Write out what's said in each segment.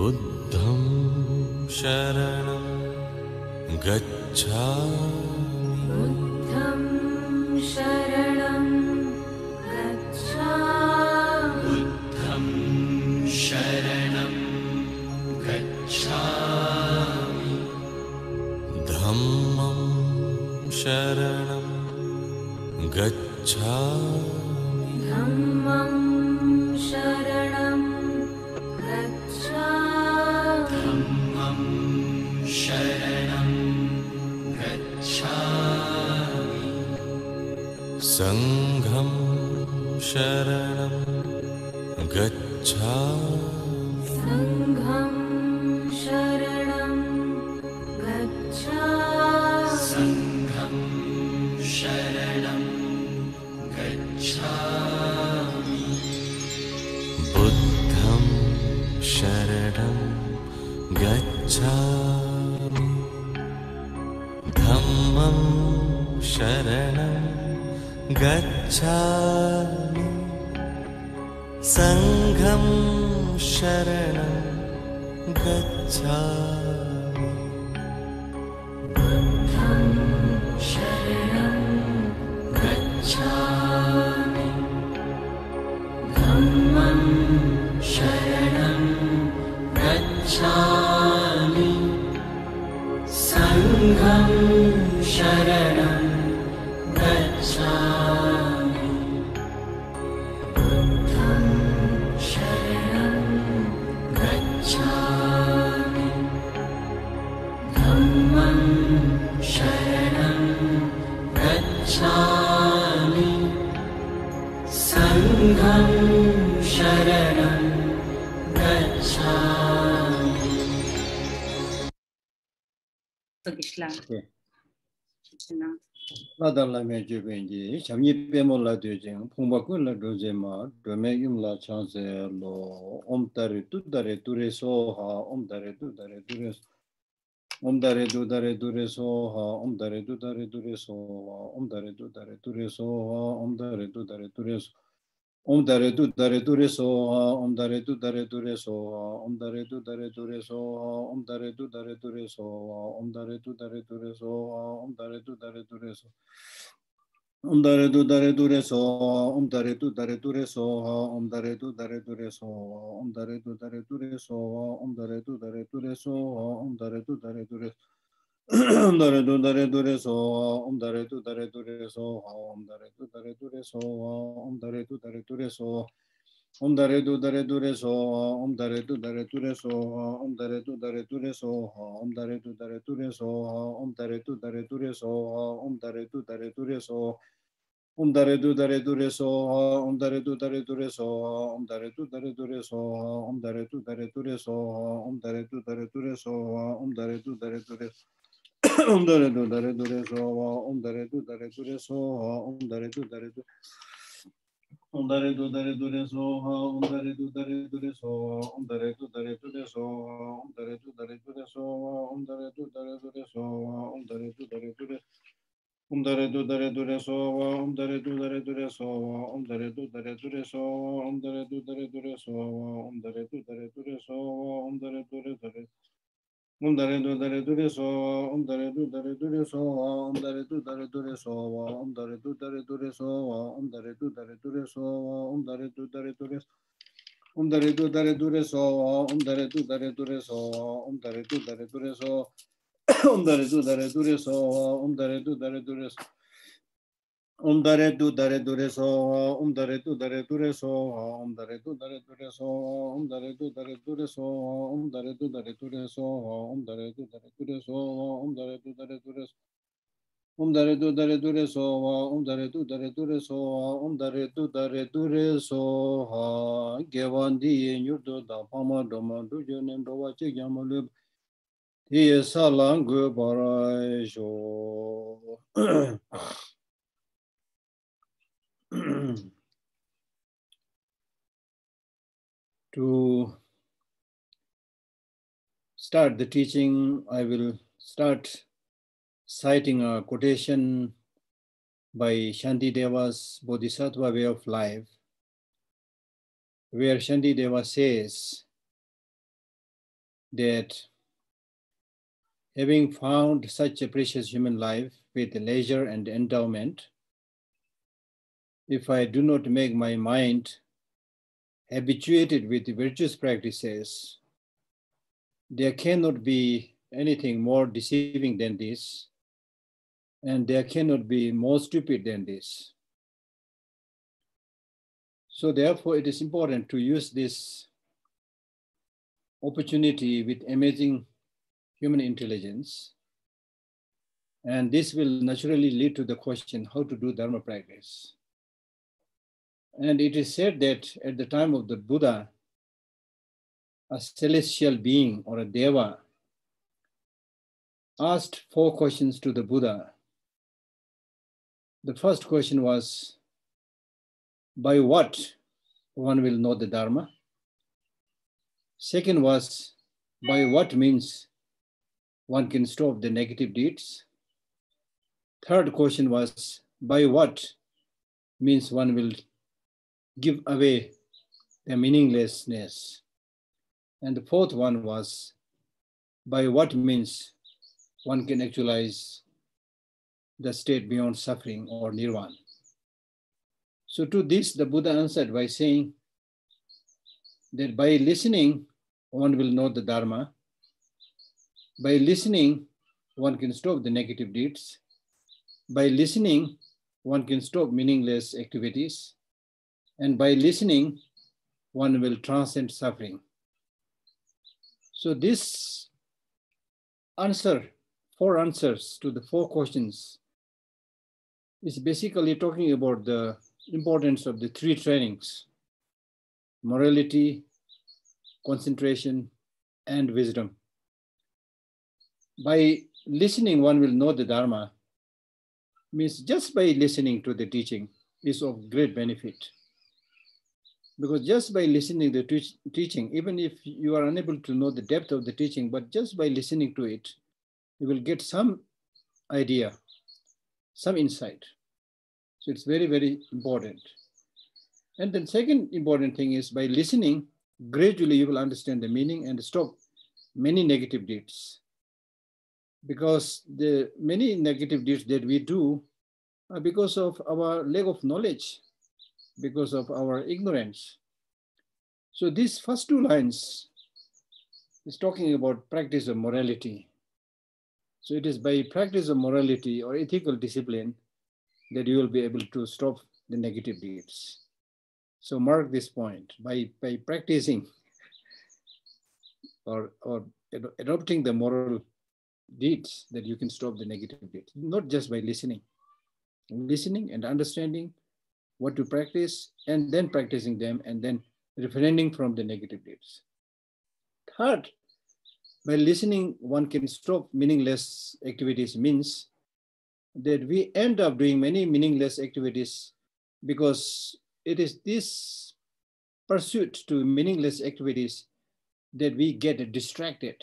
बुद्धं शरणं गच्छामि। बुद्धं शरणं गच्छामि। बुद्धं शरणं गच्छामि। धम्मं शरणं गच्छामि शरणं गच्छ lame jubengi, shamyi pemo la dojeng, pungbaku la dojema, dome yumla chanse lo, omdare dudare dure soha, omdare dudare dure soha, omdare dudare dure soha, omdare dudare dure soha, omdare dudare dure soha, omdare dudare dure soha, Om dare du dare du re so om dare du dare du re so om dare du dare du re so om dare du dare du re so om dare du dare du so om dare du dare du so om dare du dare du so om dare du dare du so om dare du dare du so om dare du dare du so om dare du dare du so om dare du dare du so dare do dare do re so om dare do dare do re so om dare do dare do re so om dare do dare do re so om dare do dare do re so om dare do dare do re so om dare do dare do re so om dare do dare do re so om dare do dare do re so om dare do dare do re so om dare do dare do re so om dare do dare do re so om dare do dare do re so om dare do dare do re so om dare do dare do re so om dare do dare do re so Om dare tu dare tu re so om dare tu dare tu re so om dare tu dare tu Om dare tu dare tu re so om dare tu dare tu re so om dare tu dare tu re so om dare tu dare tu re so om dare tu dare tu re so om dare tu dare tu re Om dare tu dare tu re so om dare tu dare tu re so om dare tu dare tu re om dare tu dare tu re om dare tu dare tu re om dare tu dare re Om dare du dare du re so, om dare du dare du re so, om dare du dare du re so, om dare du dare du re so, om dare du dare du re so, om dare du dare du re so. Om dare du dare du re so, om dare du dare du re so, om dare du dare du re so, om dare du dare du re so, om dare du dare du re so. Om dare du dare dure so, om dare du dare dure so, om dare du dare dure so, om dare du dare dure so, om dare du dare dure so, om dare du dare dure so, om dare du dare dure so. Om dare du dare dure so, om dare du dare dure so, om dare du dare dure so. Gewandi nyurdo da pama doma dujo nem dova chik yamalub. Hiye salang gu baray to start the teaching, I will start citing a quotation by Shanti Deva's Bodhisattva Way of Life, where Shanti Deva says, that having found such a precious human life with leisure and endowment, if I do not make my mind habituated with virtuous practices, there cannot be anything more deceiving than this, and there cannot be more stupid than this. So, therefore, it is important to use this opportunity with amazing human intelligence. And this will naturally lead to the question how to do Dharma practice. And it is said that at the time of the Buddha, a celestial being or a deva asked four questions to the Buddha. The first question was by what one will know the Dharma? Second was by what means one can stop the negative deeds? Third question was by what means one will give away their meaninglessness? And the fourth one was by what means one can actualize the state beyond suffering or nirvana. So, to this, the Buddha answered by saying that by listening, one will know the Dharma. By listening, one can stop the negative deeds. By listening, one can stop meaningless activities. And by listening, one will transcend suffering. So, this answer, four answers to the four questions, is basically talking about the importance of the three trainings morality, concentration, and wisdom. By listening, one will know the Dharma. Means just by listening to the teaching is of great benefit. Because just by listening to the teach- teaching, even if you are unable to know the depth of the teaching, but just by listening to it, you will get some idea, some insight. So it's very, very important. And then second important thing is by listening, gradually you will understand the meaning and stop many negative deeds. Because the many negative deeds that we do are because of our lack of knowledge, because of our ignorance. So these first two lines is talking about practice of morality. So it is by practice of morality or ethical discipline that you will be able to stop the negative deeds. So mark this point by, by practicing or, or ad- adopting the moral deeds that you can stop the negative deeds, not just by listening. Listening and understanding what to practice and then practicing them and then refraining from the negative deeds. Third, by listening, one can stop meaningless activities means that we end up doing many meaningless activities because it is this pursuit to meaningless activities that we get distracted,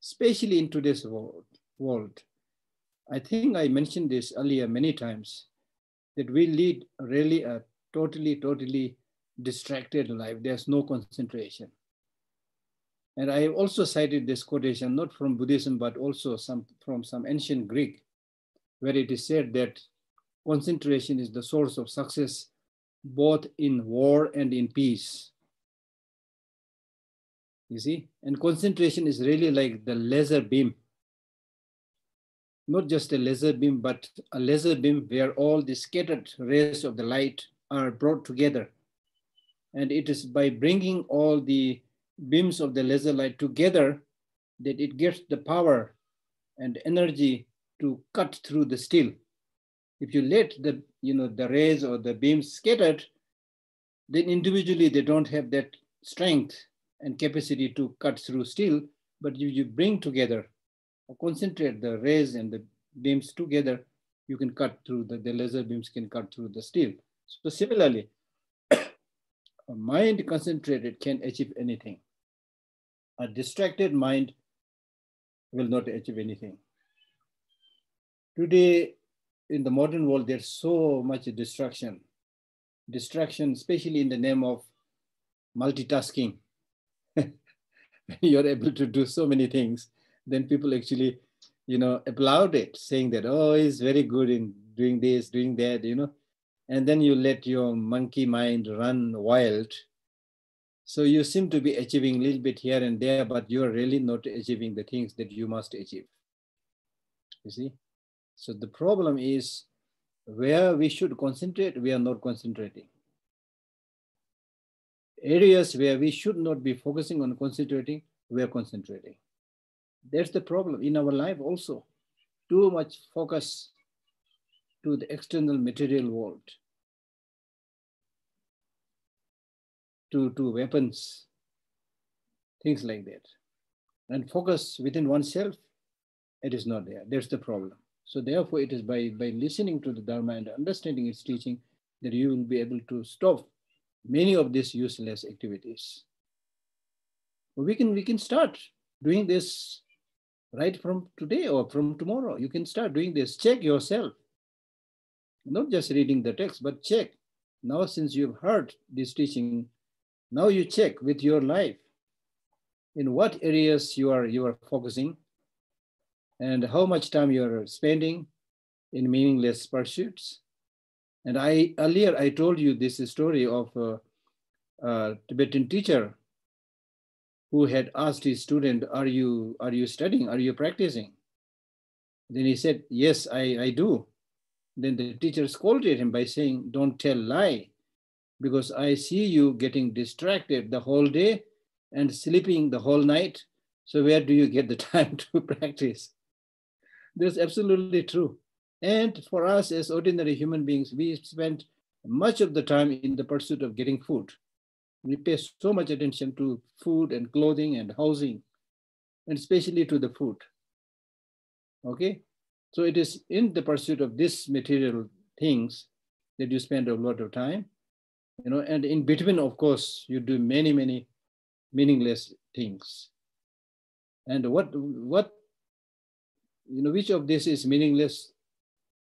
especially in today's world. world. I think I mentioned this earlier many times that we lead really a totally, totally distracted life. There's no concentration. And I also cited this quotation, not from Buddhism, but also some, from some ancient Greek, where it is said that concentration is the source of success both in war and in peace. You see? And concentration is really like the laser beam. Not just a laser beam, but a laser beam where all the scattered rays of the light are brought together. And it is by bringing all the beams of the laser light together that it gets the power and energy to cut through the steel. If you let the you know the rays or the beams scattered, then individually they don't have that strength and capacity to cut through steel. But if you bring together, concentrate the rays and the beams together, you can cut through the, the laser beams can cut through the steel. So similarly, a mind concentrated can achieve anything. A distracted mind will not achieve anything. Today, in the modern world, there's so much distraction. Distraction, especially in the name of multitasking. you're able to do so many things, then people actually, you know, applaud it, saying that, oh, he's very good in doing this, doing that, you know. And then you let your monkey mind run wild. So you seem to be achieving a little bit here and there, but you're really not achieving the things that you must achieve. You see? So the problem is where we should concentrate, we are not concentrating. Areas where we should not be focusing on concentrating, we are concentrating. That's the problem in our life also. Too much focus to the external material world, to, to weapons, things like that. And focus within oneself, it is not there. That's the problem. So therefore, it is by, by listening to the Dharma and understanding its teaching that you will be able to stop many of these useless activities. We can, we can start doing this right from today or from tomorrow. You can start doing this. Check yourself. Not just reading the text, but check. Now, since you've heard this teaching, now you check with your life in what areas you are you are focusing and how much time you're spending in meaningless pursuits. And I earlier I told you this story of a, a Tibetan teacher who had asked his student, "Are you are you studying? Are you practicing?" Then he said, "Yes, I, I do." Then the teacher scolded him by saying, "Don't tell lie, because I see you getting distracted the whole day and sleeping the whole night. So where do you get the time to practice?" That's absolutely true. And for us as ordinary human beings, we spend much of the time in the pursuit of getting food. We pay so much attention to food and clothing and housing, and especially to the food. Okay? So it is in the pursuit of these material things that you spend a lot of time, you know, and in between, of course, you do many, many meaningless things. And what what you know, which of this is meaningless?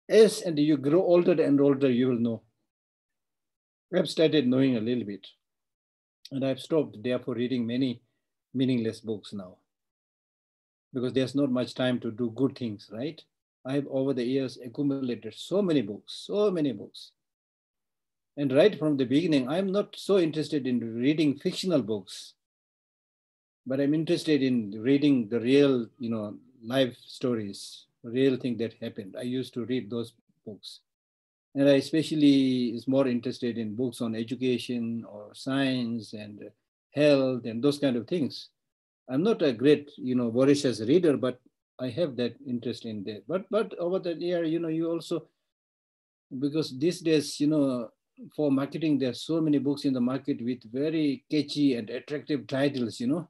As and you grow older and older, you will know. I've started knowing a little bit. And I've stopped, therefore, reading many meaningless books now. Because there's not much time to do good things, right? I've over the years accumulated so many books, so many books. And right from the beginning, I'm not so interested in reading fictional books, but I'm interested in reading the real, you know, life stories, real thing that happened. I used to read those books. And I especially is more interested in books on education or science and health and those kind of things. I'm not a great, you know, voracious reader, but I have that interest in that. But but over the year, you know, you also because these days, you know, for marketing, there's so many books in the market with very catchy and attractive titles, you know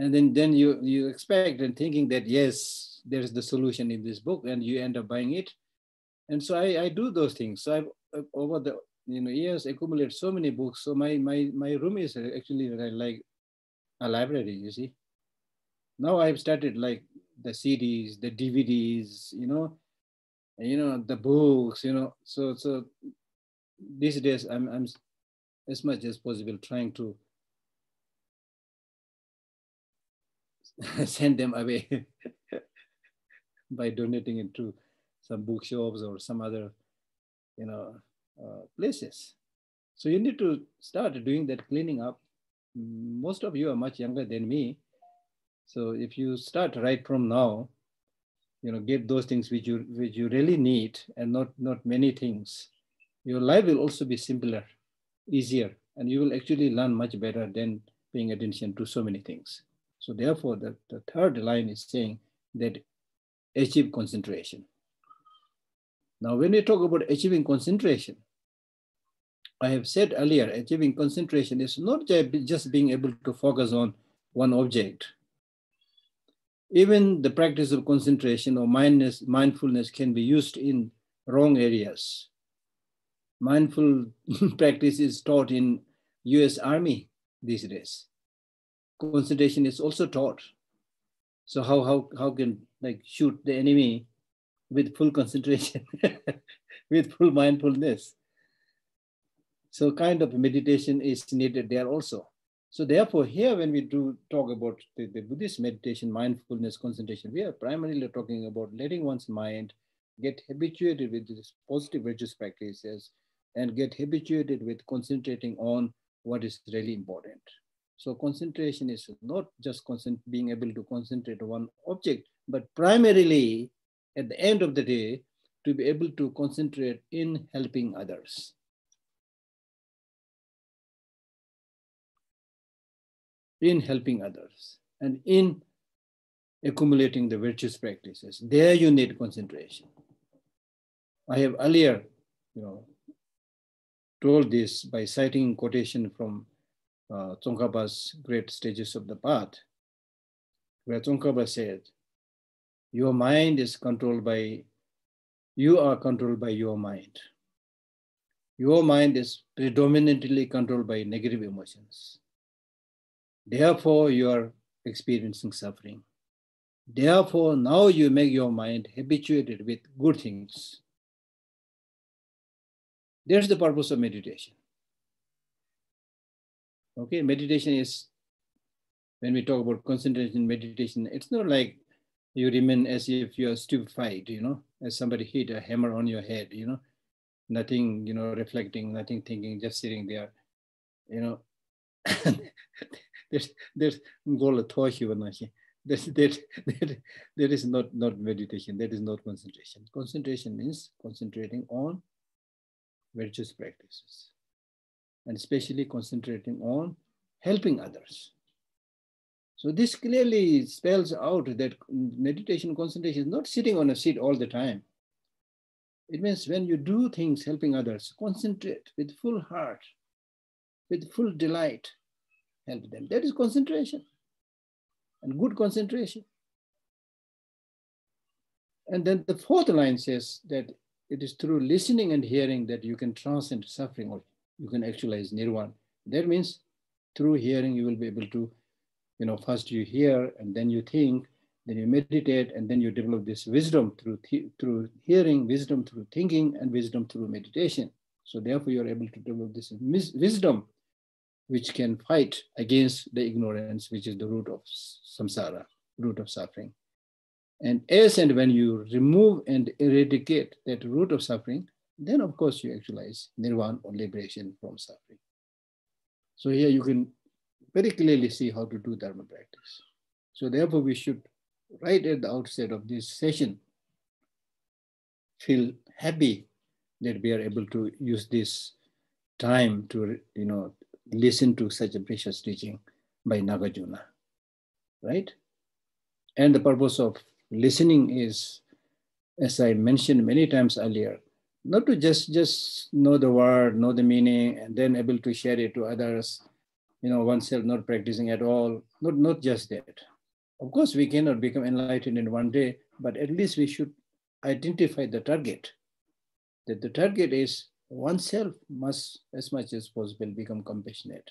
and then then you you expect and thinking that yes there is the solution in this book and you end up buying it and so i i do those things. So i've uh, over the you know years accumulated so many books. So my my my room is uh, actually uh, like a library you see. Now i've started like the cds the dvds you know you know the books you know. So so these days i'm i'm as much as possible trying to send them away by donating it to some bookshops or some other, you know, uh, places. So you need to start doing that cleaning up. Most of you are much younger than me. So if you start right from now, you know, get those things which you which you really need and not not many things, your life will also be simpler, easier, and you will actually learn much better than paying attention to so many things. So therefore, the, the third line is saying that achieve concentration. Now, when we talk about achieving concentration, I have said earlier, achieving concentration is not just being able to focus on one object. Even the practice of concentration or mindness, mindfulness can be used in wrong areas. Mindful practice is taught in US Army these days concentration is also taught. So how how how can like shoot the enemy with full concentration, with full mindfulness? So kind of meditation is needed there also. So therefore, here when we do talk about the, the Buddhist meditation, mindfulness, concentration, we are primarily talking about letting one's mind get habituated with these positive virtuous practices and get habituated with concentrating on what is really important. So concentration is not just being able to concentrate on one object, but primarily at the end of the day, to be able to concentrate in helping others. In helping others and in accumulating the virtuous practices. There you need concentration. I have earlier, you know, told this by citing quotation from uh, Great Stages of the Path, where Tsongkhapa said, your mind is controlled by, you are controlled by your mind. Your mind is predominantly controlled by negative emotions. Therefore, you are experiencing suffering. Therefore, now you make your mind habituated with good things. There's the purpose of meditation. Okay, meditation is, when we talk about concentration meditation, it's not like you remain as if you're stupefied, you know, as somebody hit a hammer on your head, you know, nothing, you know, reflecting, nothing thinking, just sitting there, you know. there's there's there's that, that, that is not not meditation. That is not concentration. Concentration means concentrating on virtuous practices. And especially concentrating on helping others so this clearly spells out that meditation concentration is not sitting on a seat all the time it means when you do things helping others concentrate with full heart with full delight help them. That is concentration and good concentration. And then the fourth line says that it is through listening and hearing that you can transcend suffering or you can actualize nirvana. That means through hearing, you will be able to, you know, first you hear and then you think, then you meditate, and then you develop this wisdom through, through hearing, wisdom through thinking, and wisdom through meditation. So therefore, you're able to develop this wisdom which can fight against the ignorance, which is the root of samsara, root of suffering. And as and when you remove and eradicate that root of suffering, then of course you actualize nirvana or liberation from suffering. So here you can very clearly see how to do dharma practice. So therefore we should, right at the outset of this session, feel happy that we are able to use this time to, you know, listen to such a precious teaching by Nagarjuna, right? And the purpose of listening is, as I mentioned many times earlier, not to just just know the word, know the meaning, and then able to share it to others. You know, oneself not practicing at all. Not not just that. Of course, we cannot become enlightened in one day, but at least we should identify the target. That the target is oneself must, as much as possible, become compassionate,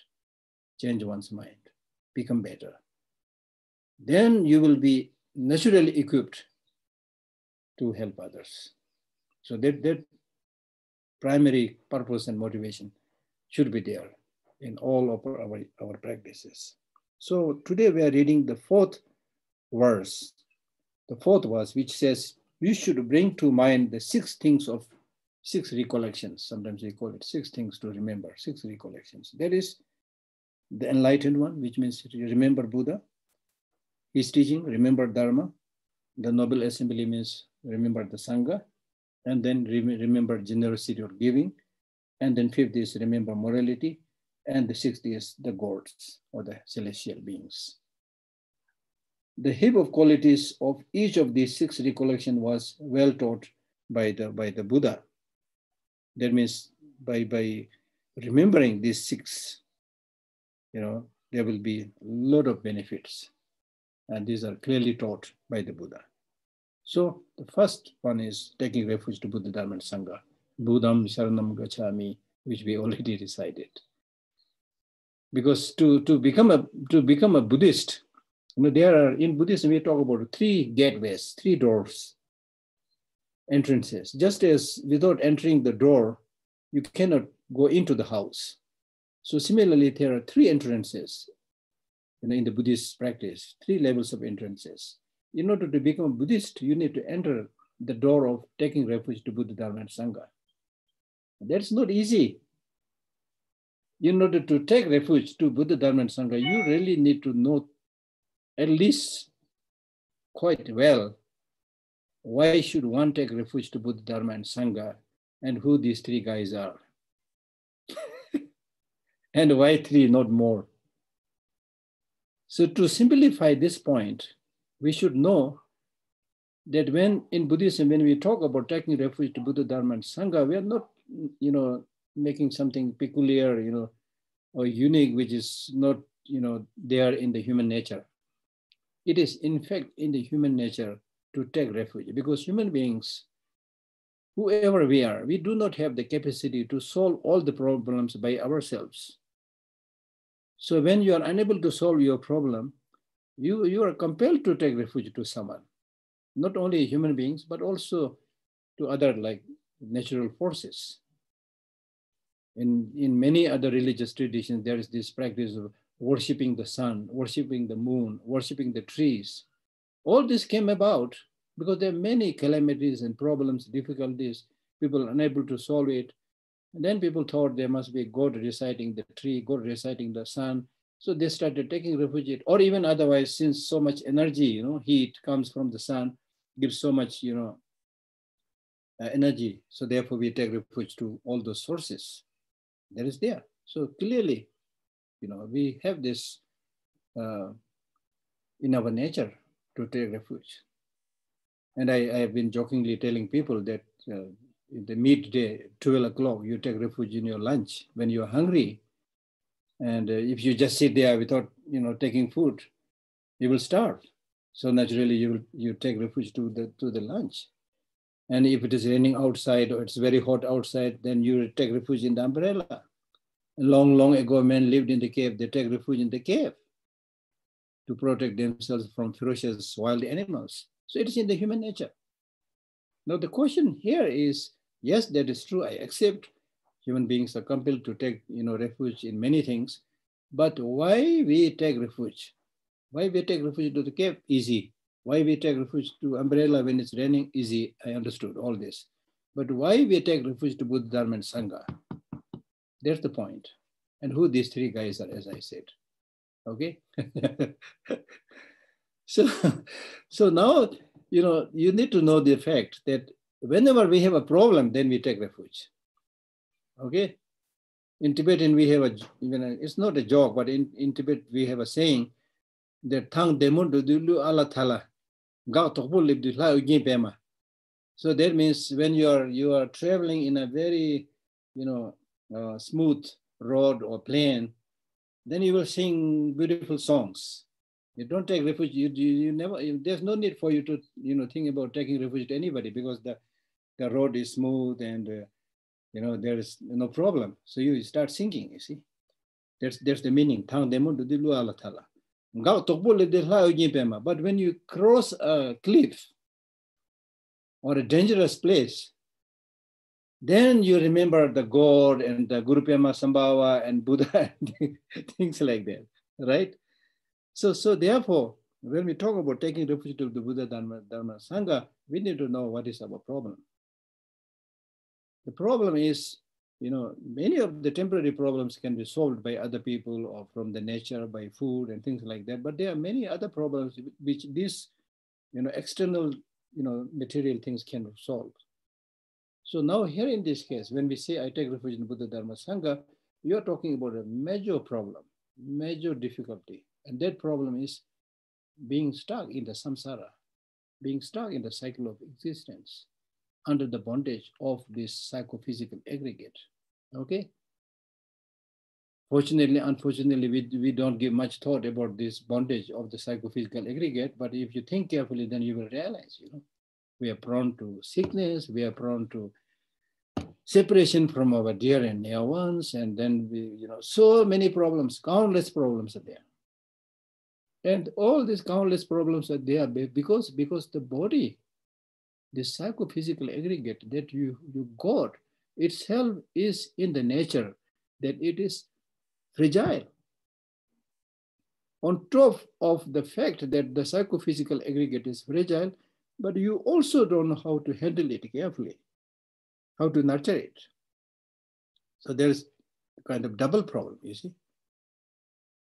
change one's mind, become better. Then you will be naturally equipped to help others. So that, that primary purpose and motivation should be there in all of our, our practices. So today we are reading the fourth verse, the fourth verse, which says, we should bring to mind the six things of six recollections. Sometimes we call it six things to remember, six recollections. There is the enlightened one, which means you remember Buddha, his teaching, remember Dharma. The Noble Assembly means remember the Sangha, and then remember generosity or giving. And then fifth is remember morality. And the sixth is the gods or the celestial beings. The heap of qualities of each of these six recollection was well taught by the, by the Buddha that means by, by remembering these six, you know, there will be a lot of benefits. And these are clearly taught by the Buddha. So the first one is taking refuge to Buddha Dharma and Sangha. Buddham Sharanam Gachami, which we already recited. Because to, to become a to become a Buddhist, you know, there are in Buddhism we talk about three gateways, three doors entrances. Just as without entering the door, you cannot go into the house. So similarly, there are three entrances you know, in the Buddhist practice, three levels of entrances. In order to become a Buddhist, you need to enter the door of taking refuge to Buddha, Dharma, and Sangha. That's not easy. In order to take refuge to Buddha, Dharma, and Sangha, you really need to know at least quite well why should one take refuge to Buddha, Dharma, and Sangha, and who these three guys are. and why three, not more. So to simplify this point, we should know that when in Buddhism, when we talk about taking refuge to Buddha, Dharma, and Sangha, we are not, you know, making something peculiar, you know, or unique, which is not, you know, there in the human nature. It is in fact in the human nature to take refuge because human beings, whoever we are, we do not have the capacity to solve all the problems by ourselves. So when you are unable to solve your problem, you, you are compelled to take refuge to someone, not only human beings, but also to other like natural forces. In, in many other religious traditions, there is this practice of worshiping the sun, worshiping the moon, worshiping the trees. All this came about because there are many calamities and problems, difficulties, people unable to solve it. And then people thought there must be God reciting the tree, God reciting the sun. So they started taking refuge, or even otherwise, since so much energy, you know, heat comes from the sun, gives so much, you know, uh, energy. So therefore, we take refuge to all those sources. That is there. So clearly, you know, we have this uh, in our nature to take refuge. And I, I have been jokingly telling people that uh, in the midday, 12 o'clock, you take refuge in your lunch when you're hungry. And uh, if you just sit there without, you know, taking food, you will starve. So naturally, you will you take refuge to the to the lunch. And if it is raining outside or it's very hot outside, then you take refuge in the umbrella. Long, long ago, men lived in the cave. They take refuge in the cave to protect themselves from ferocious wild animals. So it is in the human nature. Now the question here is, yes, that is true. I accept human beings are compelled to take you know, refuge in many things, but why we take refuge? Why we take refuge to the cave? Easy. Why we take refuge to umbrella when it's raining? Easy. I understood all this. But why we take refuge to Buddha, Dharma, and Sangha? That's the point. And who these three guys are, as I said. Okay. so, so now you know you need to know the fact that whenever we have a problem, then we take refuge. Okay. In Tibetan, we have a even a, it's not a joke, but in, in Tibet we have a saying that tang demon dulu ala thala So that means when you are you are traveling in a very you know uh, smooth road or plane, then you will sing beautiful songs. You don't take refuge. You, you, you never. You, there's no need for you to you know think about taking refuge to anybody because the the road is smooth and uh, you know there is no problem. So you start singing. You see, that's that's the meaning. nga tokbo le de la yin pe ma. But when you cross a cliff or a dangerous place then you remember the god and the guru pema sambhava and buddha and things like that right? So so therefore when we talk about taking refuge to the buddha dharma dharma sangha we need to know what is our problem. The problem is you know, many of the temporary problems can be solved by other people or from the nature, by food and things like that. But there are many other problems which these, you know, external, you know, material things can solve. So now here in this case, when we say I take refuge in Buddha Dharma Sangha, you are talking about a major problem, major difficulty. And that problem is being stuck in the samsara, being stuck in the cycle of existence under the bondage of this psychophysical aggregate. Okay? Fortunately, unfortunately, we, we don't give much thought about this bondage of the psychophysical aggregate, but if you think carefully, then you will realize, you know, we are prone to sickness, we are prone to separation from our dear and near ones, and then we, you know, so many problems, countless problems are there. And all these countless problems are there because, because the body, the psychophysical aggregate that you, you got itself is in the nature that it is fragile. On top of the fact that the psychophysical aggregate is fragile, but you also don't know how to handle it carefully, how to nurture it. So there's a kind of double problem, you see.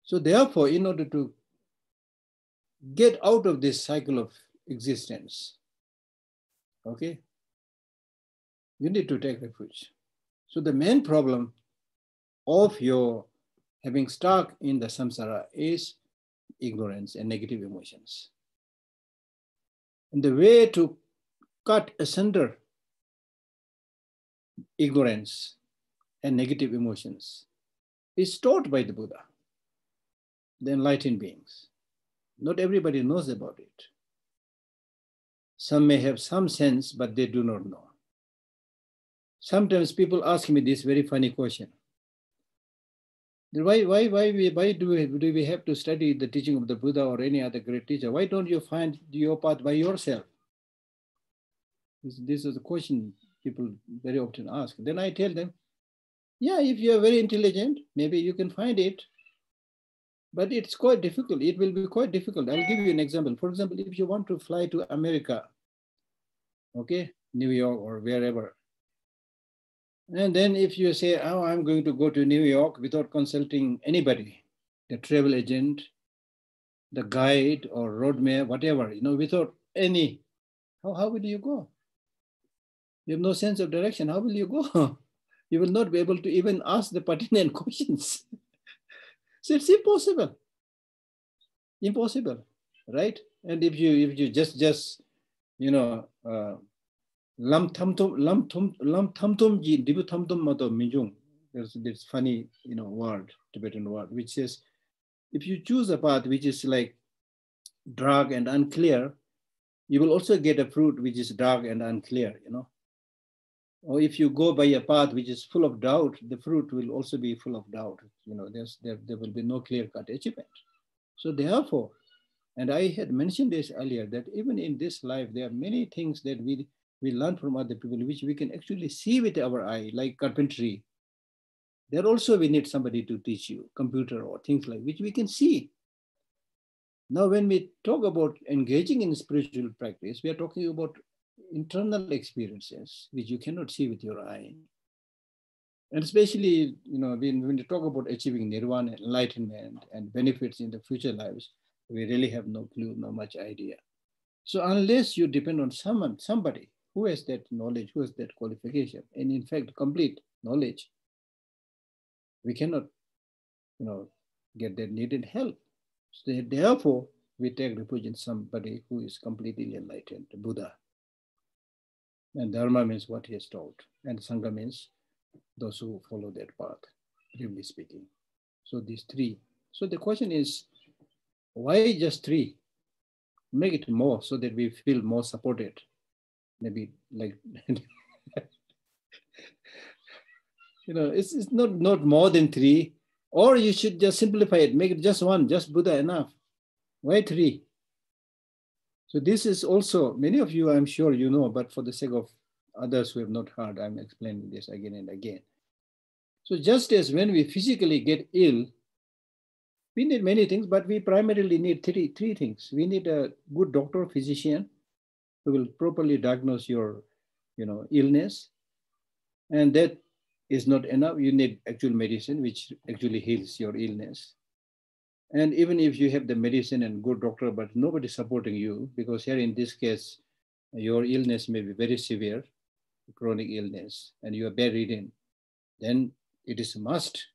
So therefore, in order to get out of this cycle of existence, okay, you need to take refuge. So the main problem of your having stuck in the samsara is ignorance and negative emotions. And the way to cut asunder ignorance and negative emotions is taught by the Buddha, the enlightened beings. Not everybody knows about it. Some may have some sense, but they do not know. Sometimes people ask me this very funny question. Why, why, why, we, why do, we, do we have to study the teaching of the Buddha or any other great teacher? Why don't you find your path by yourself? This, this is a question people very often ask. Then I tell them, yeah, if you are very intelligent, maybe you can find it. But it's quite difficult. It will be quite difficult. I'll give you an example. For example, if you want to fly to America, okay, New York or wherever, and then if you say, oh, I'm going to go to New York without consulting anybody, the travel agent, the guide or roadmap, whatever, you know, without any, how, how will you go? You have no sense of direction. How will you go? you will not be able to even ask the pertinent questions. So it's impossible. Impossible, right? And if you if you just just you know uh, lam tham tom lam tum lam tham tom ji dibu tham tom ma to minjung there's this funny you know word Tibetan word which says if you choose a path which is like dark and unclear you will also get a fruit which is dark and unclear you know or if you go by a path which is full of doubt, the fruit will also be full of doubt. You know, there's, there, there will be no clear-cut achievement. So therefore, and I had mentioned this earlier, that even in this life, there are many things that we, we learn from other people, which we can actually see with our eye, like carpentry. There also we need somebody to teach you, computer or things like which we can see. Now, when we talk about engaging in spiritual practice, we are talking about internal experiences which you cannot see with your eye. And especially, you know, when, when you talk about achieving nirvana, enlightenment, and benefits in the future lives, we really have no clue, no much idea. So unless you depend on someone, somebody who has that knowledge, who has that qualification, and in fact, complete knowledge, we cannot, you know, get that needed help. So therefore, we take refuge in somebody who is completely enlightened, Buddha. And Dharma means what he has taught, and Sangha means those who follow that path, briefly speaking. So these three. So the question is, why just three? Make it more so that we feel more supported. Maybe like, you know, it's, it's not, not more than three, or you should just simplify it, make it just one, just Buddha enough. Why three? So this is also, many of you I'm sure you know, but for the sake of others who have not heard, I'm explaining this again and again. So just as when we physically get ill, we need many things, but we primarily need three, three things. We need a good doctor, physician, who will properly diagnose your you know, illness. And that is not enough. You need actual medicine, which actually heals your illness. And even if you have the medicine and good doctor, but nobody supporting you, because here in this case, your illness may be very severe, chronic illness, and you are bedridden, then it is a must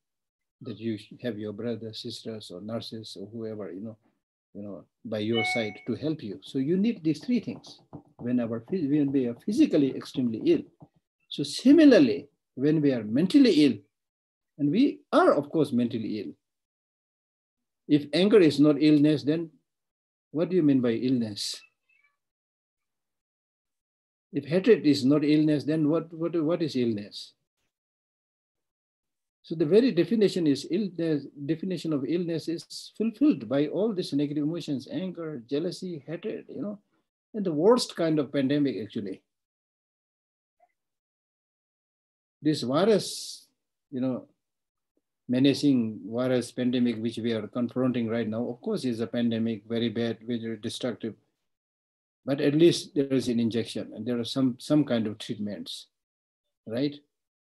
that you have your brothers, sisters, or nurses, or whoever, you know, you know, by your side to help you. So you need these three things when, our, when we are physically extremely ill. So similarly, when we are mentally ill, and we are, of course, mentally ill, if anger is not illness, then what do you mean by illness? If hatred is not illness, then what, what, what is illness? So the very definition is illness, definition of illness is fulfilled by all these negative emotions, anger, jealousy, hatred, you know, and the worst kind of pandemic actually. This virus, you know, menacing virus pandemic which we are confronting right now, of course, is a pandemic, very bad, very destructive. But at least there is an injection and there are some some kind of treatments, right?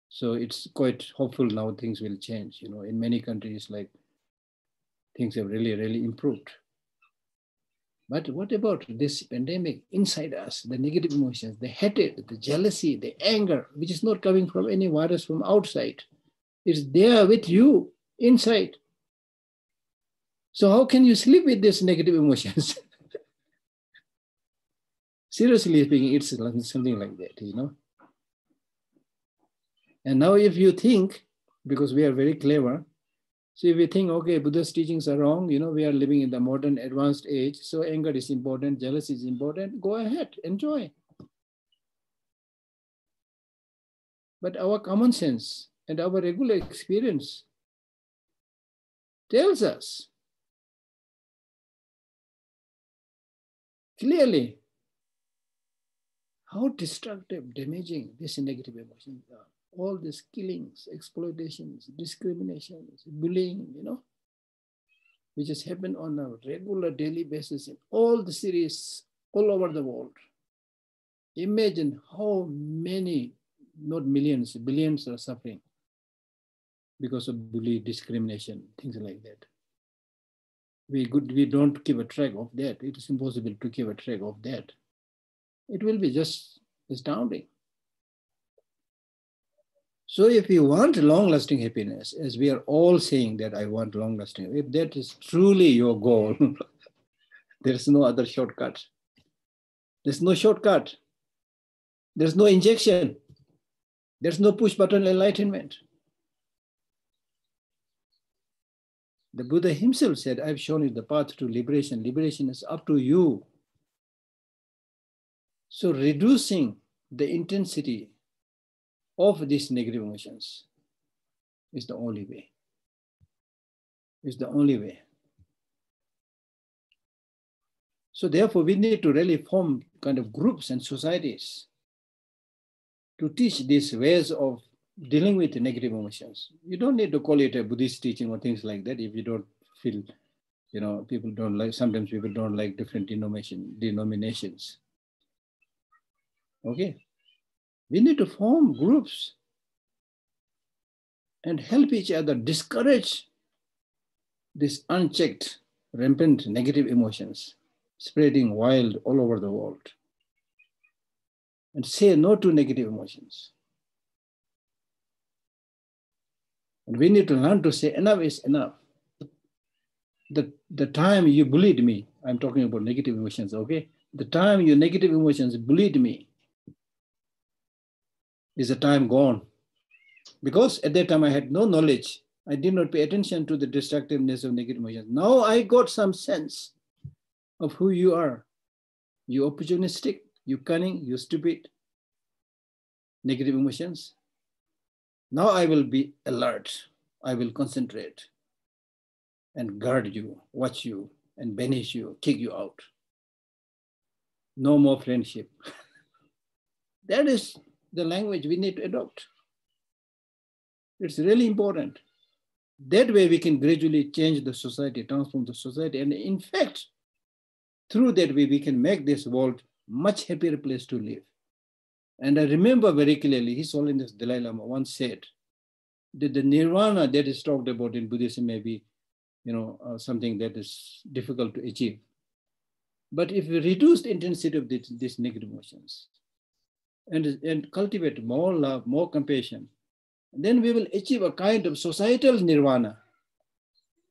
So it's quite hopeful now things will change. You know, in many countries, like things have really, really improved. But what about this pandemic inside us, the negative emotions, the hatred, the jealousy, the anger, which is not coming from any virus from outside? It's there with you inside. So how can you sleep with these negative emotions? Seriously speaking, it's something like that, you know. And now if you think, because we are very clever, so if we think, okay, Buddha's teachings are wrong, you know, we are living in the modern advanced age, so anger is important, jealousy is important, go ahead, enjoy. But our common sense and our regular experience tells us clearly how destructive, damaging these negative emotions are. All these killings, exploitations, discriminations, bullying, you know, which has happened on a regular daily basis in all the cities all over the world. Imagine how many, not millions, billions are suffering because of bully, discrimination, things like that. We, could, we don't keep a track of that. It is impossible to keep a track of that. It will be just astounding. So if you want long-lasting happiness, as we are all saying that I want long-lasting, if that is truly your goal, there's no other shortcut. There's no shortcut. There's no injection. There's no push button enlightenment. The Buddha himself said, I've shown you the path to liberation. Liberation is up to you. So reducing the intensity of these negative emotions is the only way. Is the only way. So therefore, we need to really form kind of groups and societies to teach these ways of dealing with negative emotions. You don't need to call it a Buddhist teaching or things like that if you don't feel, you know, people don't like, sometimes people don't like different denomination, denominations. Okay. We need to form groups and help each other discourage this unchecked, rampant negative emotions spreading wild all over the world. And say no to negative emotions. And we need to learn to say enough is enough. The, the time you bullied me, I'm talking about negative emotions, okay? The time your negative emotions bullied me is a time gone. Because at that time I had no knowledge. I did not pay attention to the destructiveness of negative emotions. Now I got some sense of who you are. You opportunistic, you cunning, you stupid, negative emotions. Now I will be alert. I will concentrate and guard you, watch you, and banish you, kick you out. No more friendship. that is the language we need to adopt. It's really important. That way we can gradually change the society, transform the society. And in fact, through that way, we can make this world much happier place to live. And I remember very clearly, His Holiness Dalai Lama once said that the nirvana that is talked about in Buddhism may be, you know, uh, something that is difficult to achieve. But if we reduce the intensity of this, these negative emotions and, and cultivate more love, more compassion, then we will achieve a kind of societal nirvana,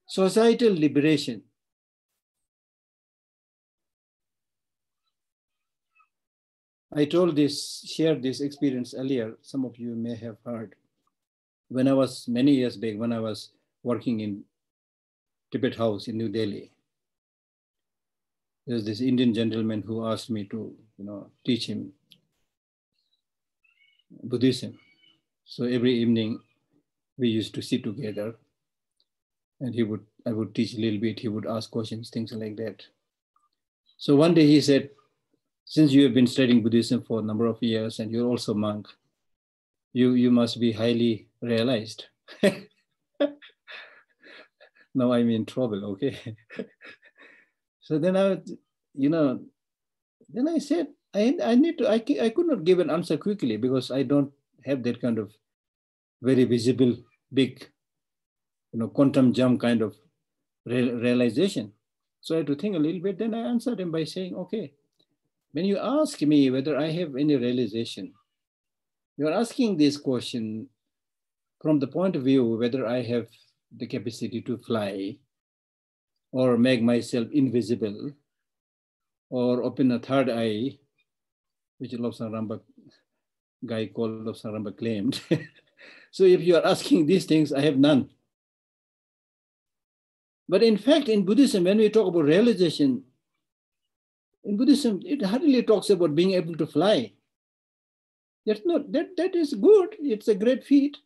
societal liberation, I told this, shared this experience earlier. Some of you may have heard. When I was many years back, when I was working in Tibet House in New Delhi, there's this Indian gentleman who asked me to, you know, teach him Buddhism. So every evening we used to sit together and he would, I would teach a little bit, he would ask questions, things like that. So one day he said, since you have been studying Buddhism for a number of years and you're also monk, you, you must be highly realized. now I'm in trouble, okay? so then I, you know, then I said, I, I need to, I, I could not give an answer quickly because I don't have that kind of very visible, big, you know, quantum jump kind of real, realization. So I had to think a little bit. Then I answered him by saying, okay, when you ask me whether I have any realization, you're asking this question from the point of view whether I have the capacity to fly or make myself invisible or open a third eye, which Lobsang Rampa guy called Lobsang Rampa claimed. so if you are asking these things, I have none. But in fact, in Buddhism, when we talk about realization, in Buddhism, it hardly talks about being able to fly. That's not that that is good. It's a great feat,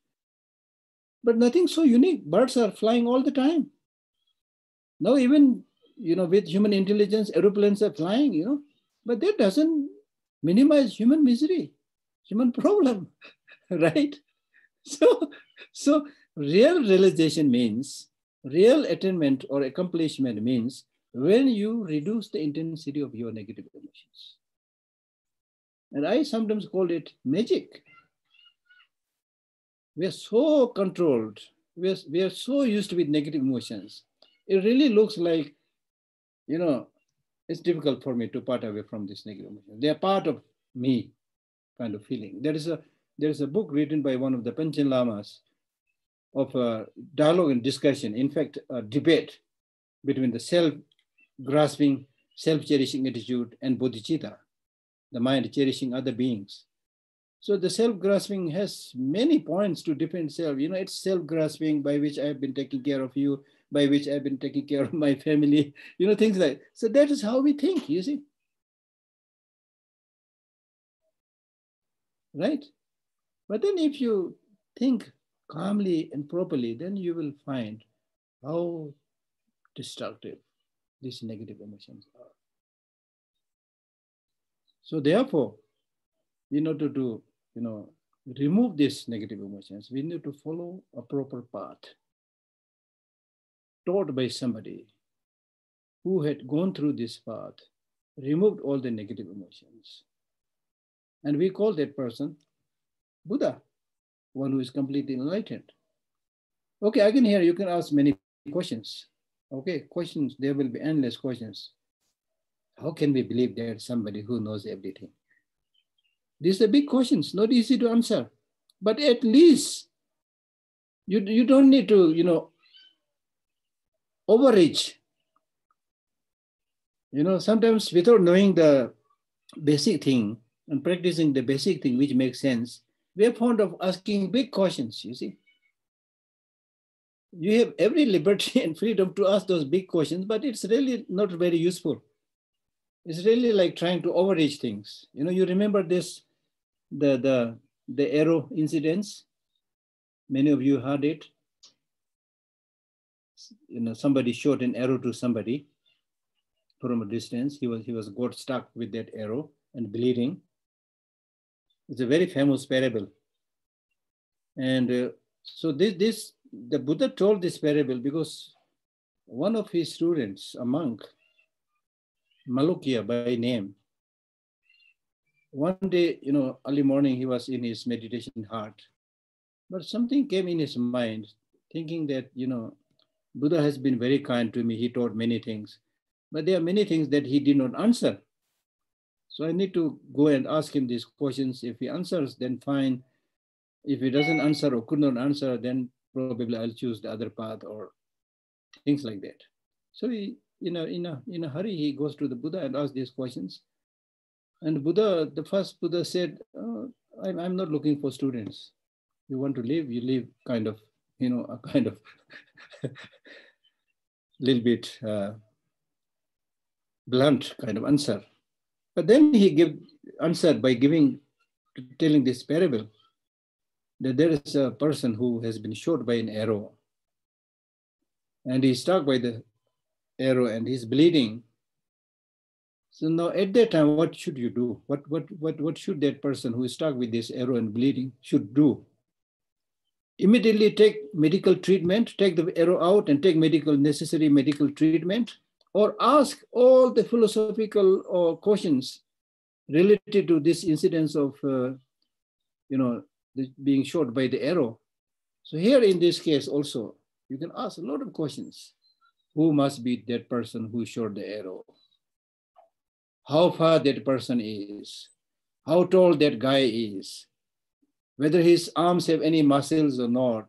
but nothing so unique. Birds are flying all the time. Now, even you know, with human intelligence, aeroplanes are flying. You know, but that doesn't minimize human misery, human problem, right? So, so real realization means real attainment or accomplishment means when you reduce the intensity of your negative emotions. And I sometimes call it magic. We are so controlled, we are, we are so used to with negative emotions. It really looks like, you know, it's difficult for me to part away from this negative emotions. They are part of me kind of feeling. There is a there is a book written by one of the Panchen Lamas of a dialogue and discussion, in fact, a debate between the self-grasping, self-cherishing attitude and bodhicitta, the mind cherishing other beings. So the self-grasping has many points to defend self. You know, it's self-grasping by which I have been taking care of you, by which I've been taking care of my family, you know, things like So that is how we think, you see. Right? But then if you think calmly and properly, then you will find how destructive these negative emotions are. So therefore, in order to, you know, remove these negative emotions, we need to follow a proper path taught by somebody who had gone through this path, removed all the negative emotions. And we call that person Buddha, one who is completely enlightened. Okay, I can hear you can ask many questions. Okay, questions, there will be endless questions. How can we believe there is somebody who knows everything? These are big questions, not easy to answer. But at least you, you don't need to, you know, overreach. You know, sometimes without knowing the basic thing and practicing the basic thing which makes sense, we are fond of asking big questions, you see. You have every liberty and freedom to ask those big questions, but it's really not very useful. It's really like trying to overreach things. You know, you remember this, the the the arrow incidents. Many of you heard it. You know, somebody shot an arrow to somebody from a distance. He was he was got stuck with that arrow and bleeding. It's a very famous parable. And uh, so this, this, the Buddha told this parable because one of his students, a monk, Malukya by name, one day, you know, early morning, he was in his meditation heart, but something came in his mind, thinking that, you know, Buddha has been very kind to me. He taught many things, but there are many things that he did not answer. So I need to go and ask him these questions. If he answers, then fine. If he doesn't answer or could not answer, then probably I'll choose the other path or things like that. So he, you know, in a, in a hurry, he goes to the Buddha and asks these questions. And Buddha, the first Buddha said, oh, I'm, I'm not looking for students. You want to live, you live kind of, you know, a kind of little bit uh, blunt kind of answer. But then he give answer by giving, telling this parable that there is a person who has been shot by an arrow and he's struck by the arrow and he's bleeding. So now at that time, what should you do? What, what, what, what should that person who is struck with this arrow and bleeding should do? immediately take medical treatment, take the arrow out and take medical necessary medical treatment, or ask all the philosophical uh, questions related to this incidence of, uh, you know, the, being shot by the arrow. So here in this case also, you can ask a lot of questions. Who must be that person who shot the arrow? How far that person is? How tall that guy is? Whether his arms have any muscles or not?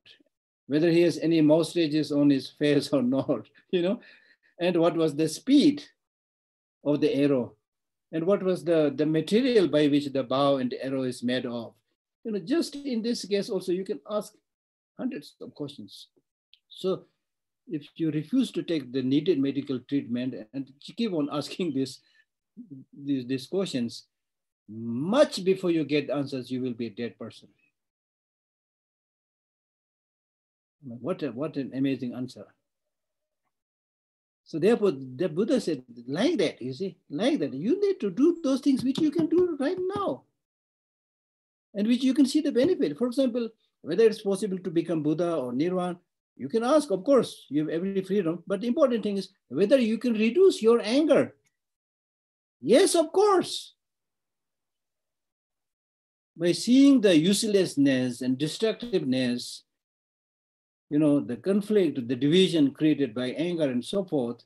Whether he has any mustaches on his face or not? You know, and what was the speed of the arrow? And what was the, the material by which the bow and the arrow is made of? You know, just in this case also, you can ask hundreds of questions. So if you refuse to take the needed medical treatment and keep on asking this, these, these questions, much before you get answers, you will be a dead person. What, a, what an amazing answer. So therefore, the Buddha said, like that, you see, like that. You need to do those things which you can do right now and which you can see the benefit. For example, whether it's possible to become Buddha or Nirvana, you can ask, of course, you have every freedom. But the important thing is whether you can reduce your anger. Yes, of course. By seeing the uselessness and destructiveness, you know, the conflict, the division created by anger and so forth,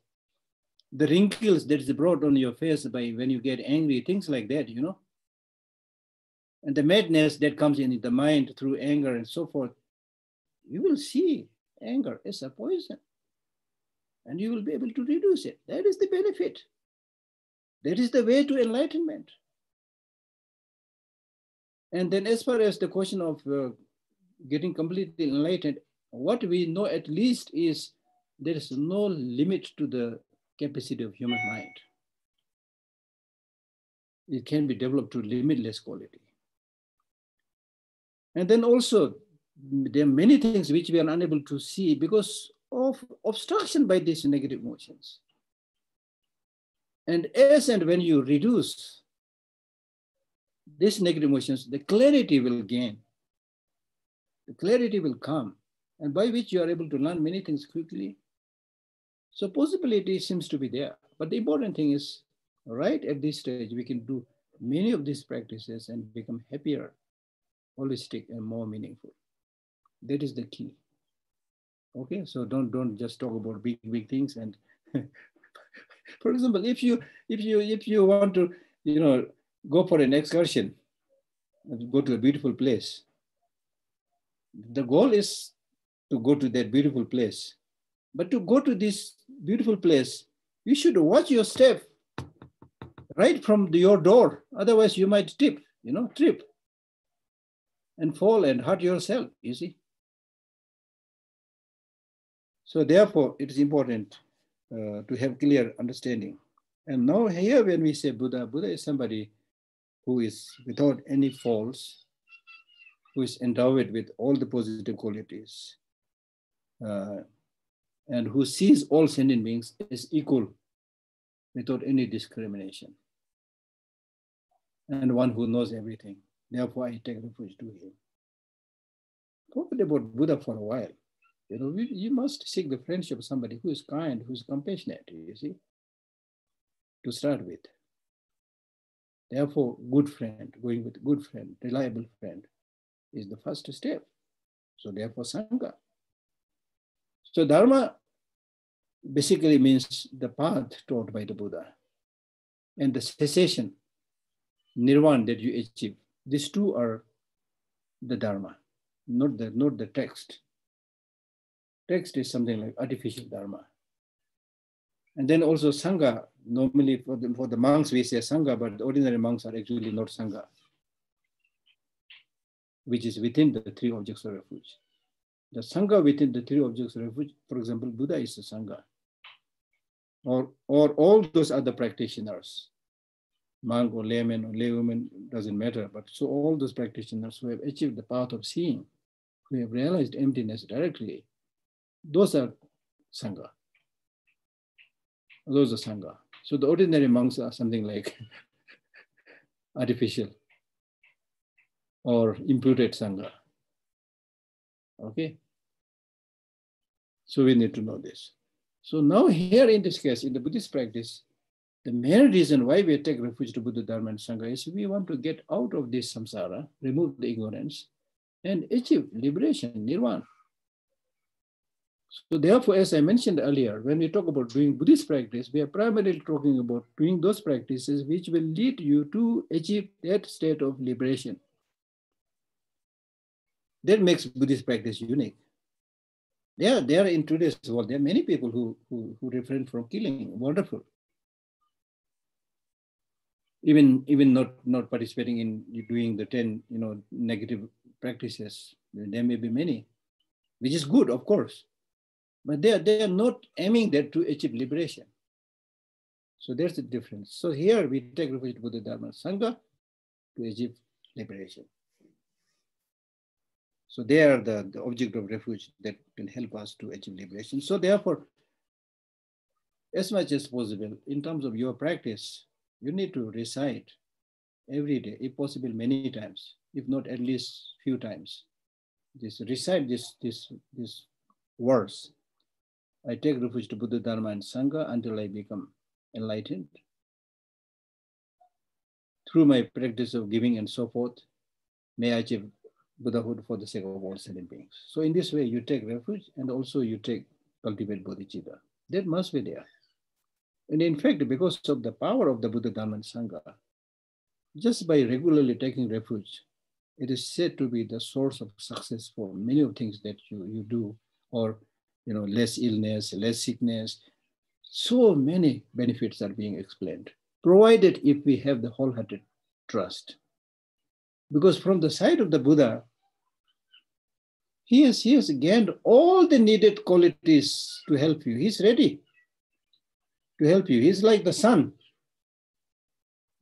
the wrinkles that is brought on your face by when you get angry, things like that, you know, and the madness that comes in the mind through anger and so forth, you will see anger is a poison and you will be able to reduce it. That is the benefit. That is the way to enlightenment. And then, as far as the question of uh, getting completely enlightened, what we know at least is there is no limit to the capacity of human mind. It can be developed to limitless quality. And then also, there are many things which we are unable to see because of obstruction by these negative emotions. And as and when you reduce these negative emotions, the clarity will gain. The clarity will come, and by which you are able to learn many things quickly. So possibility seems to be there. But the important thing is, right at this stage, we can do many of these practices and become happier holistic and more meaningful. That is the key. Okay, so don't don't just talk about big big things. And for example, if you if you if you want to you know go for an excursion, go to a beautiful place. The goal is to go to that beautiful place. But to go to this beautiful place, you should watch your step right from the, your door. Otherwise, you might trip. you know, trip and fall and hurt yourself, you see. So therefore, it is important uh, to have clear understanding. And now here when we say Buddha, Buddha is somebody who is without any faults, who is endowed with all the positive qualities, uh, and who sees all sentient beings as equal without any discrimination, and one who knows everything. Therefore, I take refuge to him. Talk about Buddha for a while. You know, we, you must seek the friendship of somebody who is kind, who is compassionate, you see, to start with. Therefore, good friend, going with good friend, reliable friend, is the first step. So therefore, Sangha. So Dharma basically means the path taught by the Buddha and the cessation, nirvana that you achieve these two are the Dharma, not the, not the text. Text is something like artificial Dharma. And then also Sangha, normally for the, for the monks we say Sangha, but ordinary monks are actually not Sangha, which is within the three objects of refuge. The Sangha within the three objects of refuge, for example, Buddha is a Sangha. Or, or all those other practitioners, monk or layman or laywoman, doesn't matter. But so all those practitioners who have achieved the path of seeing, who have realized emptiness directly, those are Sangha. Those are Sangha. So the ordinary monks are something like artificial or imputed Sangha. Okay. So we need to know this. So now here in this case, in the Buddhist practice, the main reason why we take refuge to Buddha, Dharma, and Sangha is we want to get out of this samsara, remove the ignorance, and achieve liberation, nirvana. So therefore, as I mentioned earlier, when we talk about doing Buddhist practice, we are primarily talking about doing those practices which will lead you to achieve that state of liberation. That makes Buddhist practice unique. There, there in today's world, there are many people who, who, who refrain from killing. Wonderful. Even, even not, not participating in doing the 10 you know, negative practices. There may be many, which is good, of course. But they are, they are not aiming there to achieve liberation. So there's a difference. So here we take refuge Buddha Dharma Sangha to achieve liberation. So they are the, the object of refuge that can help us to achieve liberation. So therefore, as much as possible, in terms of your practice, you need to recite every day, if possible, many times, if not at least few times. This recite this this this words. I take refuge to Buddha, Dharma, and Sangha until I become enlightened. Through my practice of giving and so forth, may I achieve Buddhahood for the sake of all sentient beings. So in this way, you take refuge and also you take cultivate bodhicitta. That must be there. And in fact, because of the power of the Buddha, Dharma, and Sangha, just by regularly taking refuge, it is said to be the source of success for many of things that you, you do, or you know, less illness, less sickness. So many benefits are being explained, provided if we have the wholehearted trust. Because from the side of the Buddha, he has, he has gained all the needed qualities to help you. He's ready to help you. He's like the sun.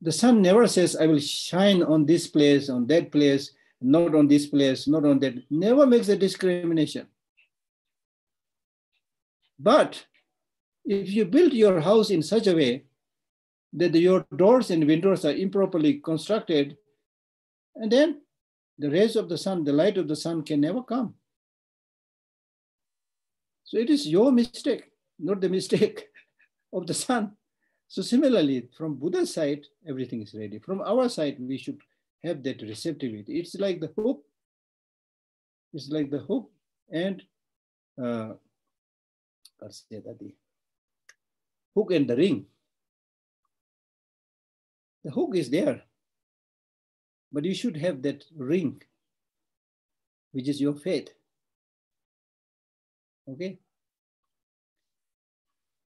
The sun never says, I will shine on this place, on that place, not on this place, not on that. Never makes a discrimination. But if you build your house in such a way that your doors and windows are improperly constructed, and then the rays of the sun, the light of the sun can never come. So it is your mistake, not the mistake of the sun. So similarly, from Buddha's side, everything is ready. From our side, we should have that receptivity. It's like the hook. It's like the hook and uh, hook and the ring. The hook is there, but you should have that ring, which is your faith. Okay.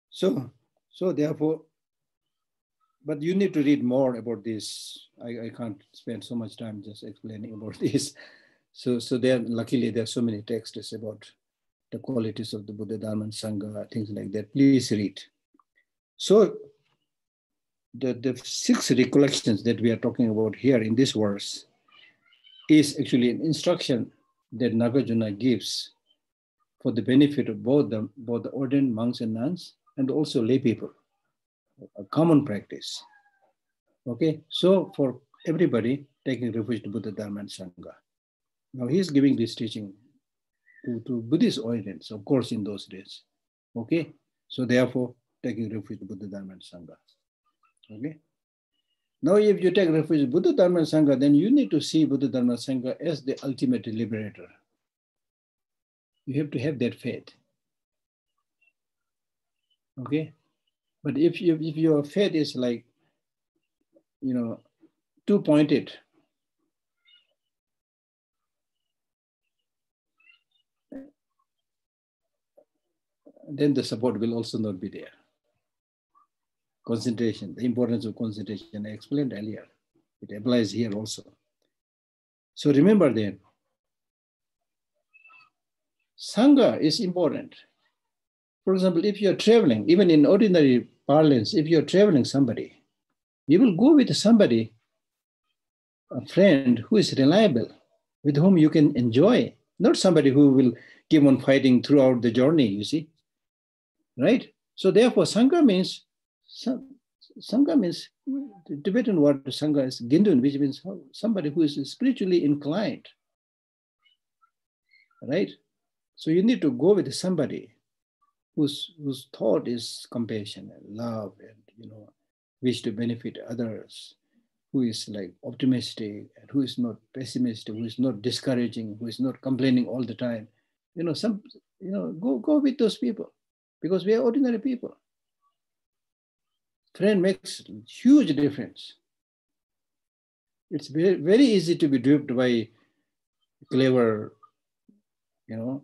So, so therefore, but you need to read more about this. I, I can't spend so much time just explaining about this. So, so there, luckily, there are so many texts about the qualities of the Buddha, Dharma, and Sangha, things like that. Please read. So, the, the six recollections that we are talking about here in this verse is actually an instruction that Nagarjuna gives for the benefit of both the, both the ordained monks and nuns and also lay people, a common practice. Okay, so for everybody taking refuge to Buddha, Dharma, and Sangha. Now he's giving this teaching to, to Buddhist audience, of course, in those days. Okay, so therefore, taking refuge to Buddha, Dharma, and Sangha. Okay. Now, if you take refuge in Buddha, Dharma, Sangha, then you need to see Buddha, Dharma, Sangha as the ultimate liberator. You have to have that faith. Okay. But if you if your faith is like, you know, two pointed, then the support will also not be there. Concentration, the importance of concentration, I explained earlier. It applies here also. So remember then, Sangha is important. For example, if you're traveling, even in ordinary parlance, if you're traveling somebody, you will go with somebody, a friend who is reliable, with whom you can enjoy, not somebody who will keep on fighting throughout the journey, you see right? So therefore, Sangha means, Sangha means, the Tibetan word Sangha is Gindun, which means somebody who is spiritually inclined, right? So you need to go with somebody whose whose thought is compassion and love and you know wish to benefit others, who is like optimistic and who is not pessimistic, who is not discouraging, who is not complaining all the time. You know, some you know, go go with those people because we are ordinary people. Friend makes huge difference. It's very, very easy to be duped by clever, you know,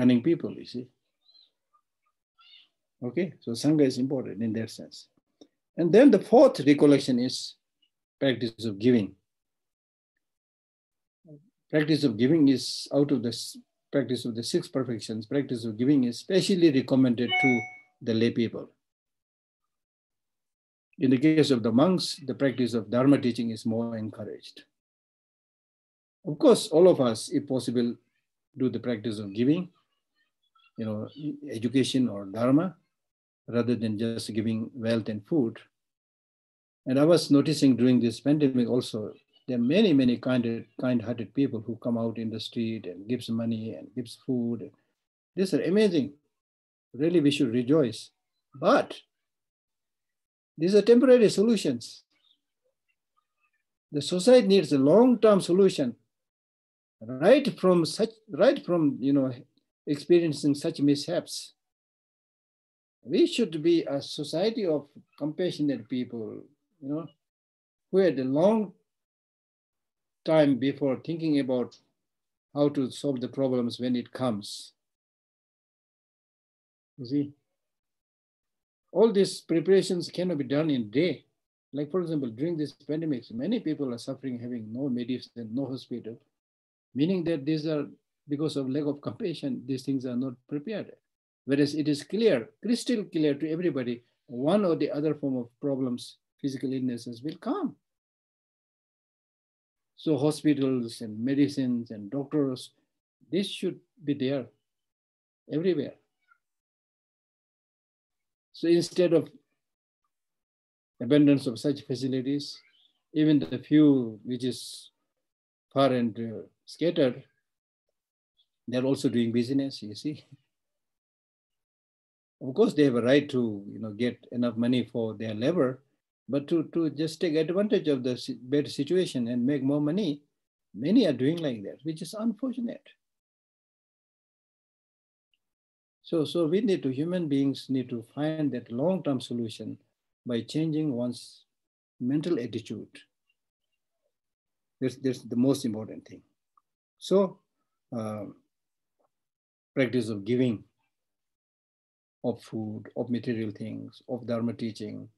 cunning people, you see. Okay, so Sangha is important in that sense. And then the fourth recollection is practice of giving. Practice of giving is out of the practice of the six perfections, practice of giving is specially recommended to the lay people. In the case of the monks, the practice of Dharma teaching is more encouraged. Of course, all of us, if possible, do the practice of giving, you know, education or Dharma, rather than just giving wealth and food. And I was noticing during this pandemic also, there are many, many kind, kind-hearted people who come out in the street and gives money and gives food. These are amazing. Really, we should rejoice. But these are temporary solutions. The society needs a long-term solution. Right from such, right from you know, experiencing such mishaps, we should be a society of compassionate people, you know, who had a long time before thinking about how to solve the problems when it comes. You see, all these preparations cannot be done in day. Like for example, during this pandemic, many people are suffering, having no medicine, no hospital, meaning that these are because of lack of compassion, these things are not prepared. Whereas it is clear, crystal clear to everybody, one or the other form of problems, physical illnesses will come. So hospitals and medicines and doctors, this should be there everywhere. So instead of abundance of such facilities, even the few which is far and uh, scattered, they're also doing business, you see. Of course, they have a right to you know, get enough money for their labor, but to, to just take advantage of the bad situation and make more money, many are doing like that, which is unfortunate. So, so we need to, human beings need to find that long-term solution by changing one's mental attitude. That's, that's the most important thing. So, uh, practice of giving, of food, of material things, of Dharma teaching,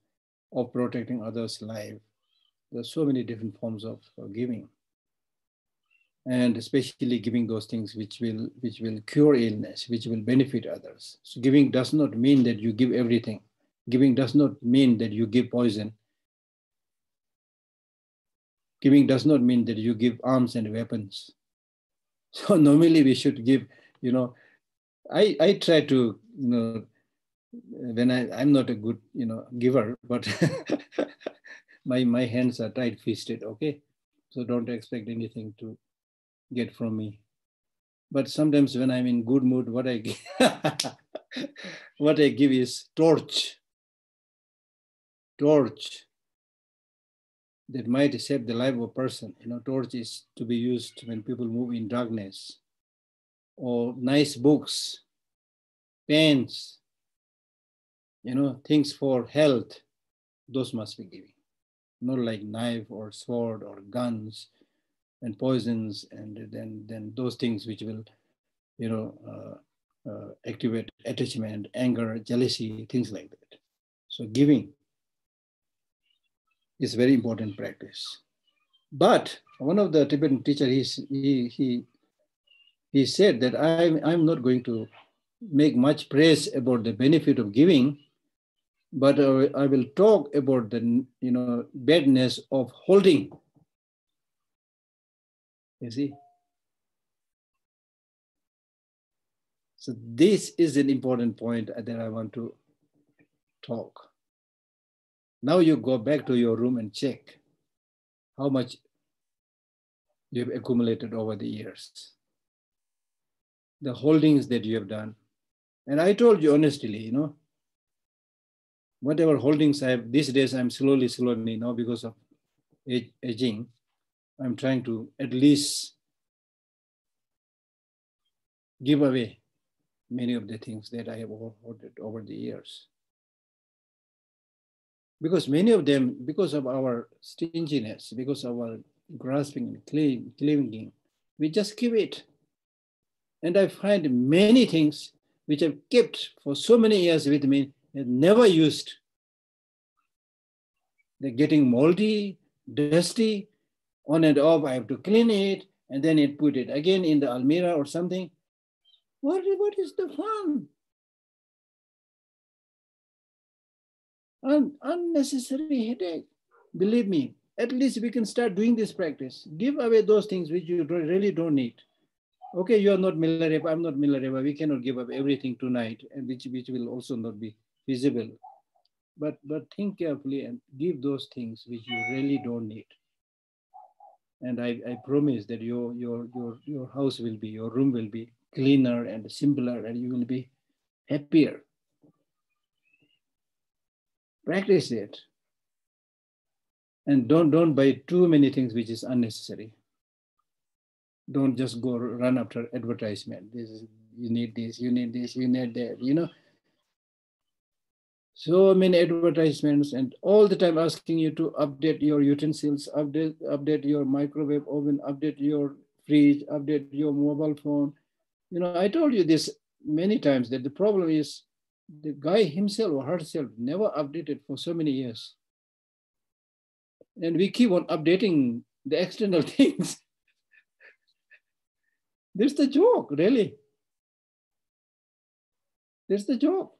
of protecting others' life. There's so many different forms of giving. And especially giving those things which will which will cure illness, which will benefit others. So giving does not mean that you give everything. Giving does not mean that you give poison. Giving does not mean that you give arms and weapons. So normally we should give, you know, I, I try to, you know, when I, I'm not a good, you know, giver, but my, my hands are tight fisted, okay? So don't expect anything to get from me. But sometimes when I'm in good mood, what I give, what I give is torch. Torch that might save the life of a person. You know, torch is to be used when people move in darkness. Or nice books, pens, you know, things for health, those must be given. Not like knife or sword or guns and poisons and then, then those things which will, you know, uh, uh, activate attachment, anger, jealousy, things like that. So giving is very important practice. But one of the Tibetan teacher, he, he, he, he said that I'm, I'm not going to make much praise about the benefit of giving, but uh, I will talk about the you know badness of holding. You see. So this is an important point that I want to talk. Now you go back to your room and check how much you have accumulated over the years, the holdings that you have done. And I told you honestly, you know, whatever holdings I have, these days I'm slowly, slowly, you know, because of aging, I'm trying to at least give away many of the things that I have hoarded over the years. Because many of them, because of our stinginess, because of our grasping and cling, clinging, we just give it. And I find many things which I've kept for so many years with me and never used. They're getting moldy, dusty, on and off. I have to clean it and then it put it again in the almirah or something. What, what is the fun? Un, unnecessary headache. Believe me, at least we can start doing this practice. Give away those things which you really don't need. Okay, you are not Milarepa, I'm not Milarepa. We cannot give up everything tonight, and which, which will also not be feasible. But, but think carefully and give those things which you really don't need. And I, I promise that your, your, your, your house will be, your room will be cleaner and simpler, and you will be happier. Practice it. And don't, don't buy too many things which is unnecessary. Don't just go run after advertisement. This is, you need this, you need this, you need that, you know. So many advertisements and all the time asking you to update your utensils, update, update your microwave oven, update your fridge, update your mobile phone. You know, I told you this many times that the problem is the guy himself or herself never updated for so many years. And we keep on updating the external things. There's the joke, really. There's the joke.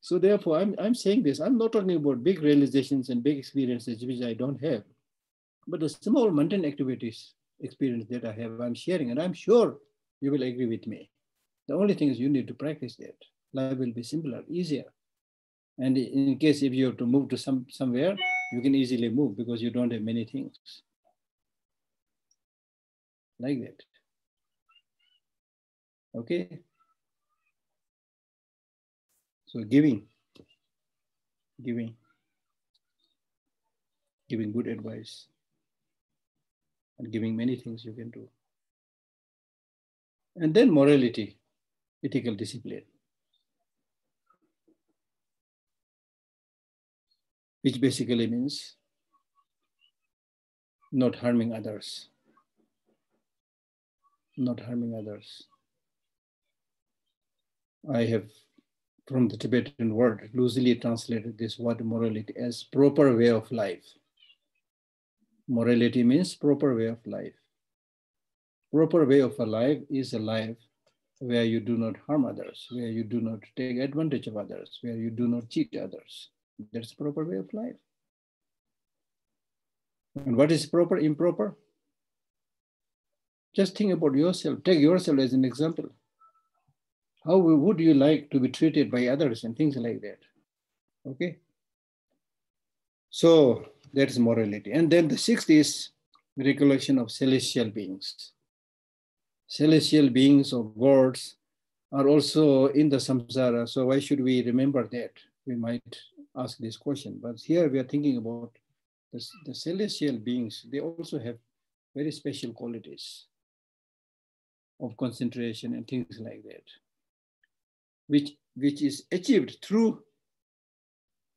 So therefore, I'm, I'm saying this, I'm not talking about big realizations and big experiences which I don't have, but the small mundane activities experience that I have, I'm sharing, and I'm sure you will agree with me. The only thing is you need to practice that. Life will be simpler, easier. And in case if you have to move to some somewhere, you can easily move because you don't have many things. Like that. Okay. So giving, giving, giving good advice and giving many things you can do. And then morality, ethical discipline, which basically means not harming others, not harming others. I have, from the Tibetan word, loosely translated this word morality as proper way of life. Morality means proper way of life. Proper way of a life is a life where you do not harm others, where you do not take advantage of others, where you do not cheat others. That's proper way of life. And what is proper, improper? Just think about yourself. Take yourself as an example. How would you like to be treated by others and things like that? Okay. So that's morality. And then the sixth is recollection of celestial beings. Celestial beings or gods are also in the samsara. So why should we remember that? We might ask this question. But here we are thinking about the, the celestial beings. They also have very special qualities of concentration and things like that, which, which is achieved through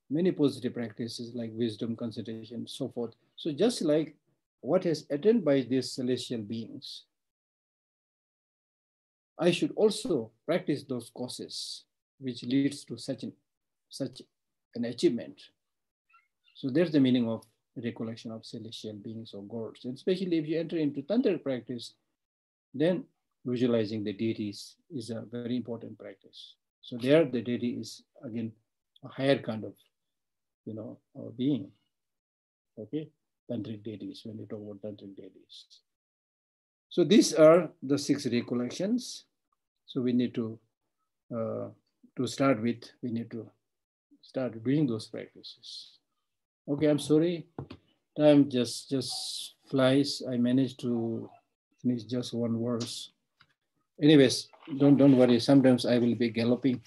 many positive practices like wisdom, concentration, so forth. So just like what is attained by these celestial beings, I should also practice those courses which leads to such an, such an achievement. So there's the meaning of recollection of celestial beings or gods. And especially if you enter into tantric practice, then visualizing the deities is a very important practice. So there the deity is again a higher kind of you know, being. Okay, tantric deities, when we talk about tantric deities. So these are the six recollections. So we need to, uh, to start with, we need to start doing those practices. Okay, I'm sorry. Time just, just flies. I managed to finish just one verse. Anyways, don't don't worry. Sometimes I will be galloping.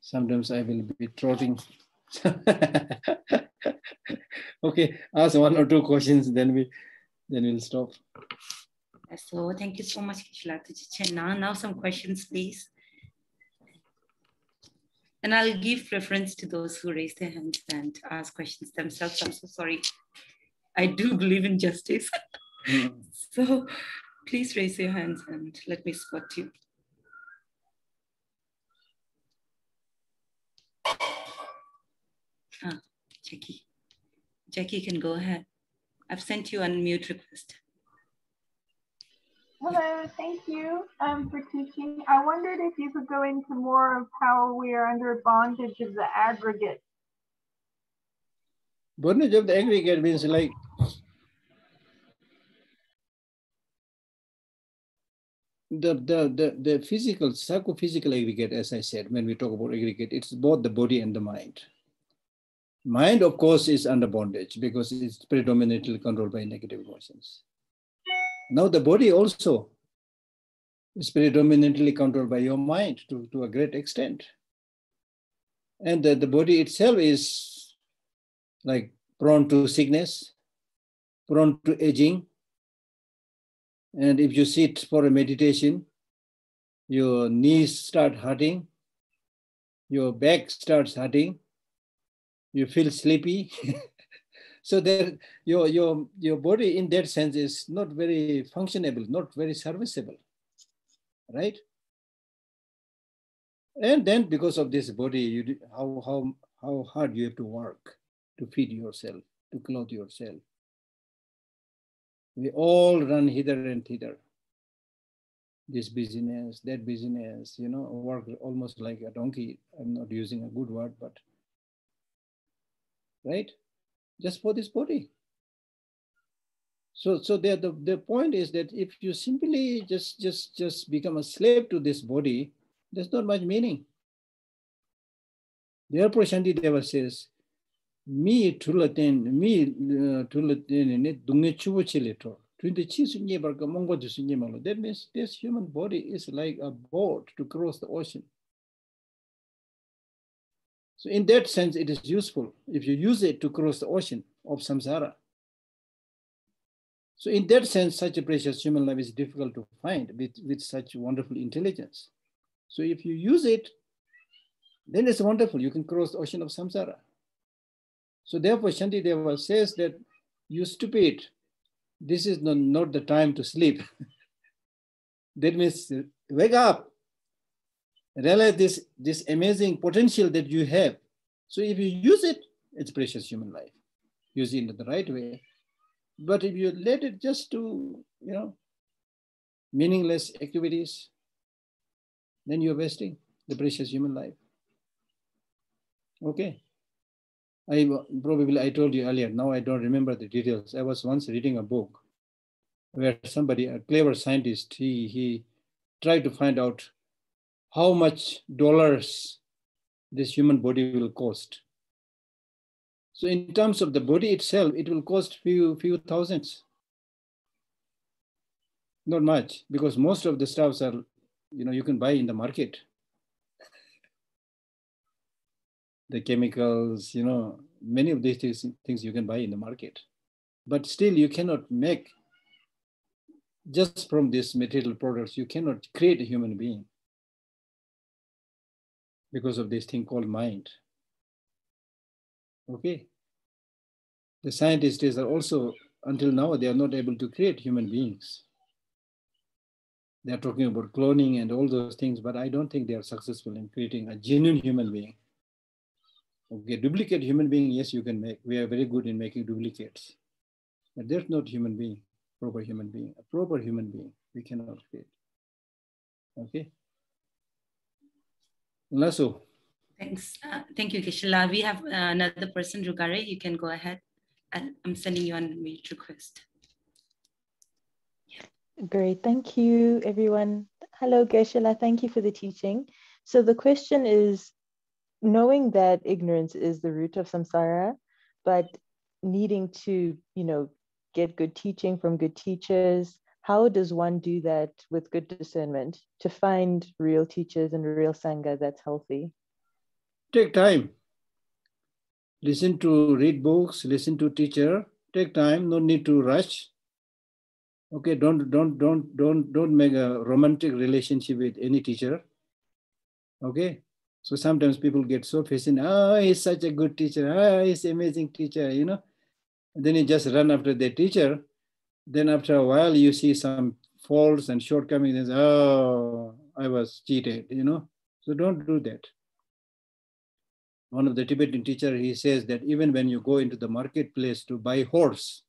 Sometimes I will be trotting. okay, ask one or two questions, then we then we'll stop. So thank you so much. Now, now some questions, please. And I'll give preference to those who raise their hands and ask questions themselves. I'm so sorry. I do believe in justice. Mm. so please raise your hands and let me spot you. Ah, Jackie. Jackie can go ahead. I've sent you an mute request. Hello, thank you um, for teaching. I wondered if you could go into more of how we are under bondage of the aggregate. Bondage of the aggregate means like the, the, the, the physical, psychophysical aggregate, as I said, when we talk about aggregate, it's both the body and the mind. Mind, of course, is under bondage because it's predominantly controlled by negative emotions. Now, the body also is predominantly controlled by your mind to, to a great extent. And the, the body itself is like prone to sickness, prone to aging. And if you sit for a meditation, your knees start hurting, your back starts hurting, you feel sleepy. so there, your, your, your body in that sense is not very functionable, not very serviceable, right? And then because of this body, you, how, how, how hard you have to work to feed yourself, to clothe yourself. We all run hither and thither. This business, that business, you know, work almost like a donkey. I'm not using a good word, but right? Just for this body. So, so the, the, the point is that if you simply just, just, just become a slave to this body, there's not much meaning. Therefore, Shantideva says, mi thula ten mi eh, thula ten ne dungne chubu chile to to the chi su nge bar ka mongo de su nge ma lo that means this human body is like a boat to cross the ocean. So in that sense it is useful if you use it to cross the ocean of samsara. So in that sense such a precious human life is difficult to find with with such wonderful intelligence. So if you use it then it's wonderful. You can cross the ocean of samsara. So therefore, Shantideva says that you stupid, this is not, the time to sleep. that means wake up, realize this, this amazing potential that you have. So if you use it, it's precious human life. Use it in the right way. But if you let it just to, you know, meaningless activities, then you're wasting the precious human life. Okay. I probably I told you earlier. Now I don't remember the details. I was once reading a book where somebody, a clever scientist, he he tried to find out how much dollars this human body will cost. So in terms of the body itself, it will cost few few thousands. Not much, because most of the stuffs are, you know, you can buy in the market. The chemicals, you know, many of these things, things you can buy in the market. But still you cannot make, just from these material products, you cannot create a human being because of this thing called mind. Okay. The scientists are also, until now, they are not able to create human beings. They are talking about cloning and all those things, but I don't think they are successful in creating a genuine human being. Okay, duplicate human being, yes, you can make. We are very good in making duplicates. But there's not human being, proper human being. A proper human being, we cannot create. Okay. Lasso. Thanks. Uh, thank you, Geshe-la. We have uh, another person, Rugare. You can go ahead. I- I'm sending you on mute request. Great, thank you, everyone. Hello, Geshe-la, thank you for the teaching. So the question is, knowing that ignorance is the root of samsara, but needing to, you know, get good teaching from good teachers. How does one do that with good discernment to find real teachers and real Sangha that's healthy? Take time. Listen to read books, listen to teacher. Take time, no need to rush. Okay, don't don't don't don't don't make a romantic relationship with any teacher. Okay. So sometimes people get so fascinated. Oh, he's such a good teacher. Oh, he's amazing teacher, you know. Then you just run after the teacher. Then after a while, you see some faults and shortcomings. And, oh, I was cheated, you know. So don't do that. One of the Tibetan teacher, he says that even when you go into the marketplace to buy horse,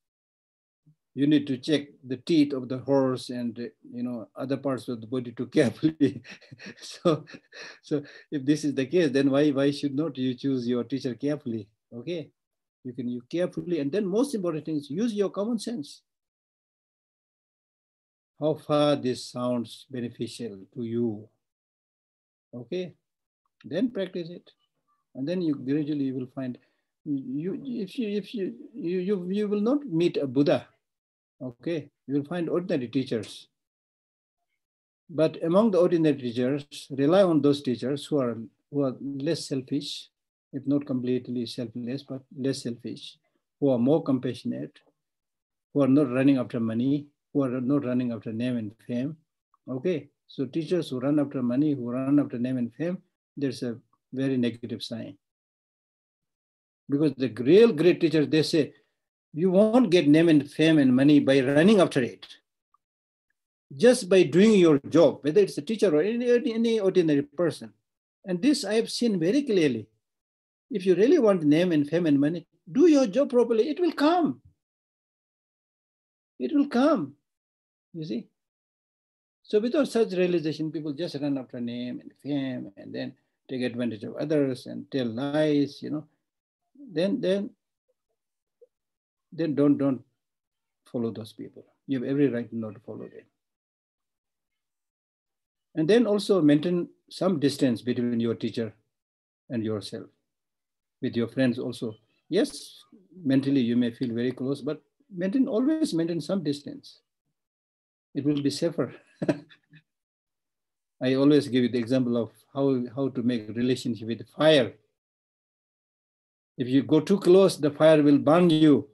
you need to check the teeth of the horse and you know other parts of the body too carefully. So so if this is the case then why why should not you choose your teacher carefully? Okay? You can you carefully and then most important thing is use your common sense. How far this sounds beneficial to you. Okay? Then practice it. And then you gradually you will find you if you if you you you, you will not meet a buddha Okay, you will find ordinary teachers. But among the ordinary teachers, rely on those teachers who are, who are less selfish, if not completely selfless, but less selfish, who are more compassionate, who are not running after money, who are not running after name and fame. Okay, so teachers who run after money, who run after name and fame, there's a very negative sign. Because the real great teachers, they say, you won't get name and fame and money by running after it. Just by doing your job, whether it's a teacher or any, any ordinary person. And this I have seen very clearly. If you really want name and fame and money, do your job properly, it will come. It will come. You see? So without such realization, people just run after name and fame and then take advantage of others and tell lies, you know. Then then then don't don't follow those people. You have every right not to follow them. And then also maintain some distance between your teacher and yourself. With your friends also. Yes, mentally you may feel very close, but maintain always maintain some distance. It will be safer. I always give you the example of how, how to make relationship with fire. If you go too close, the fire will burn you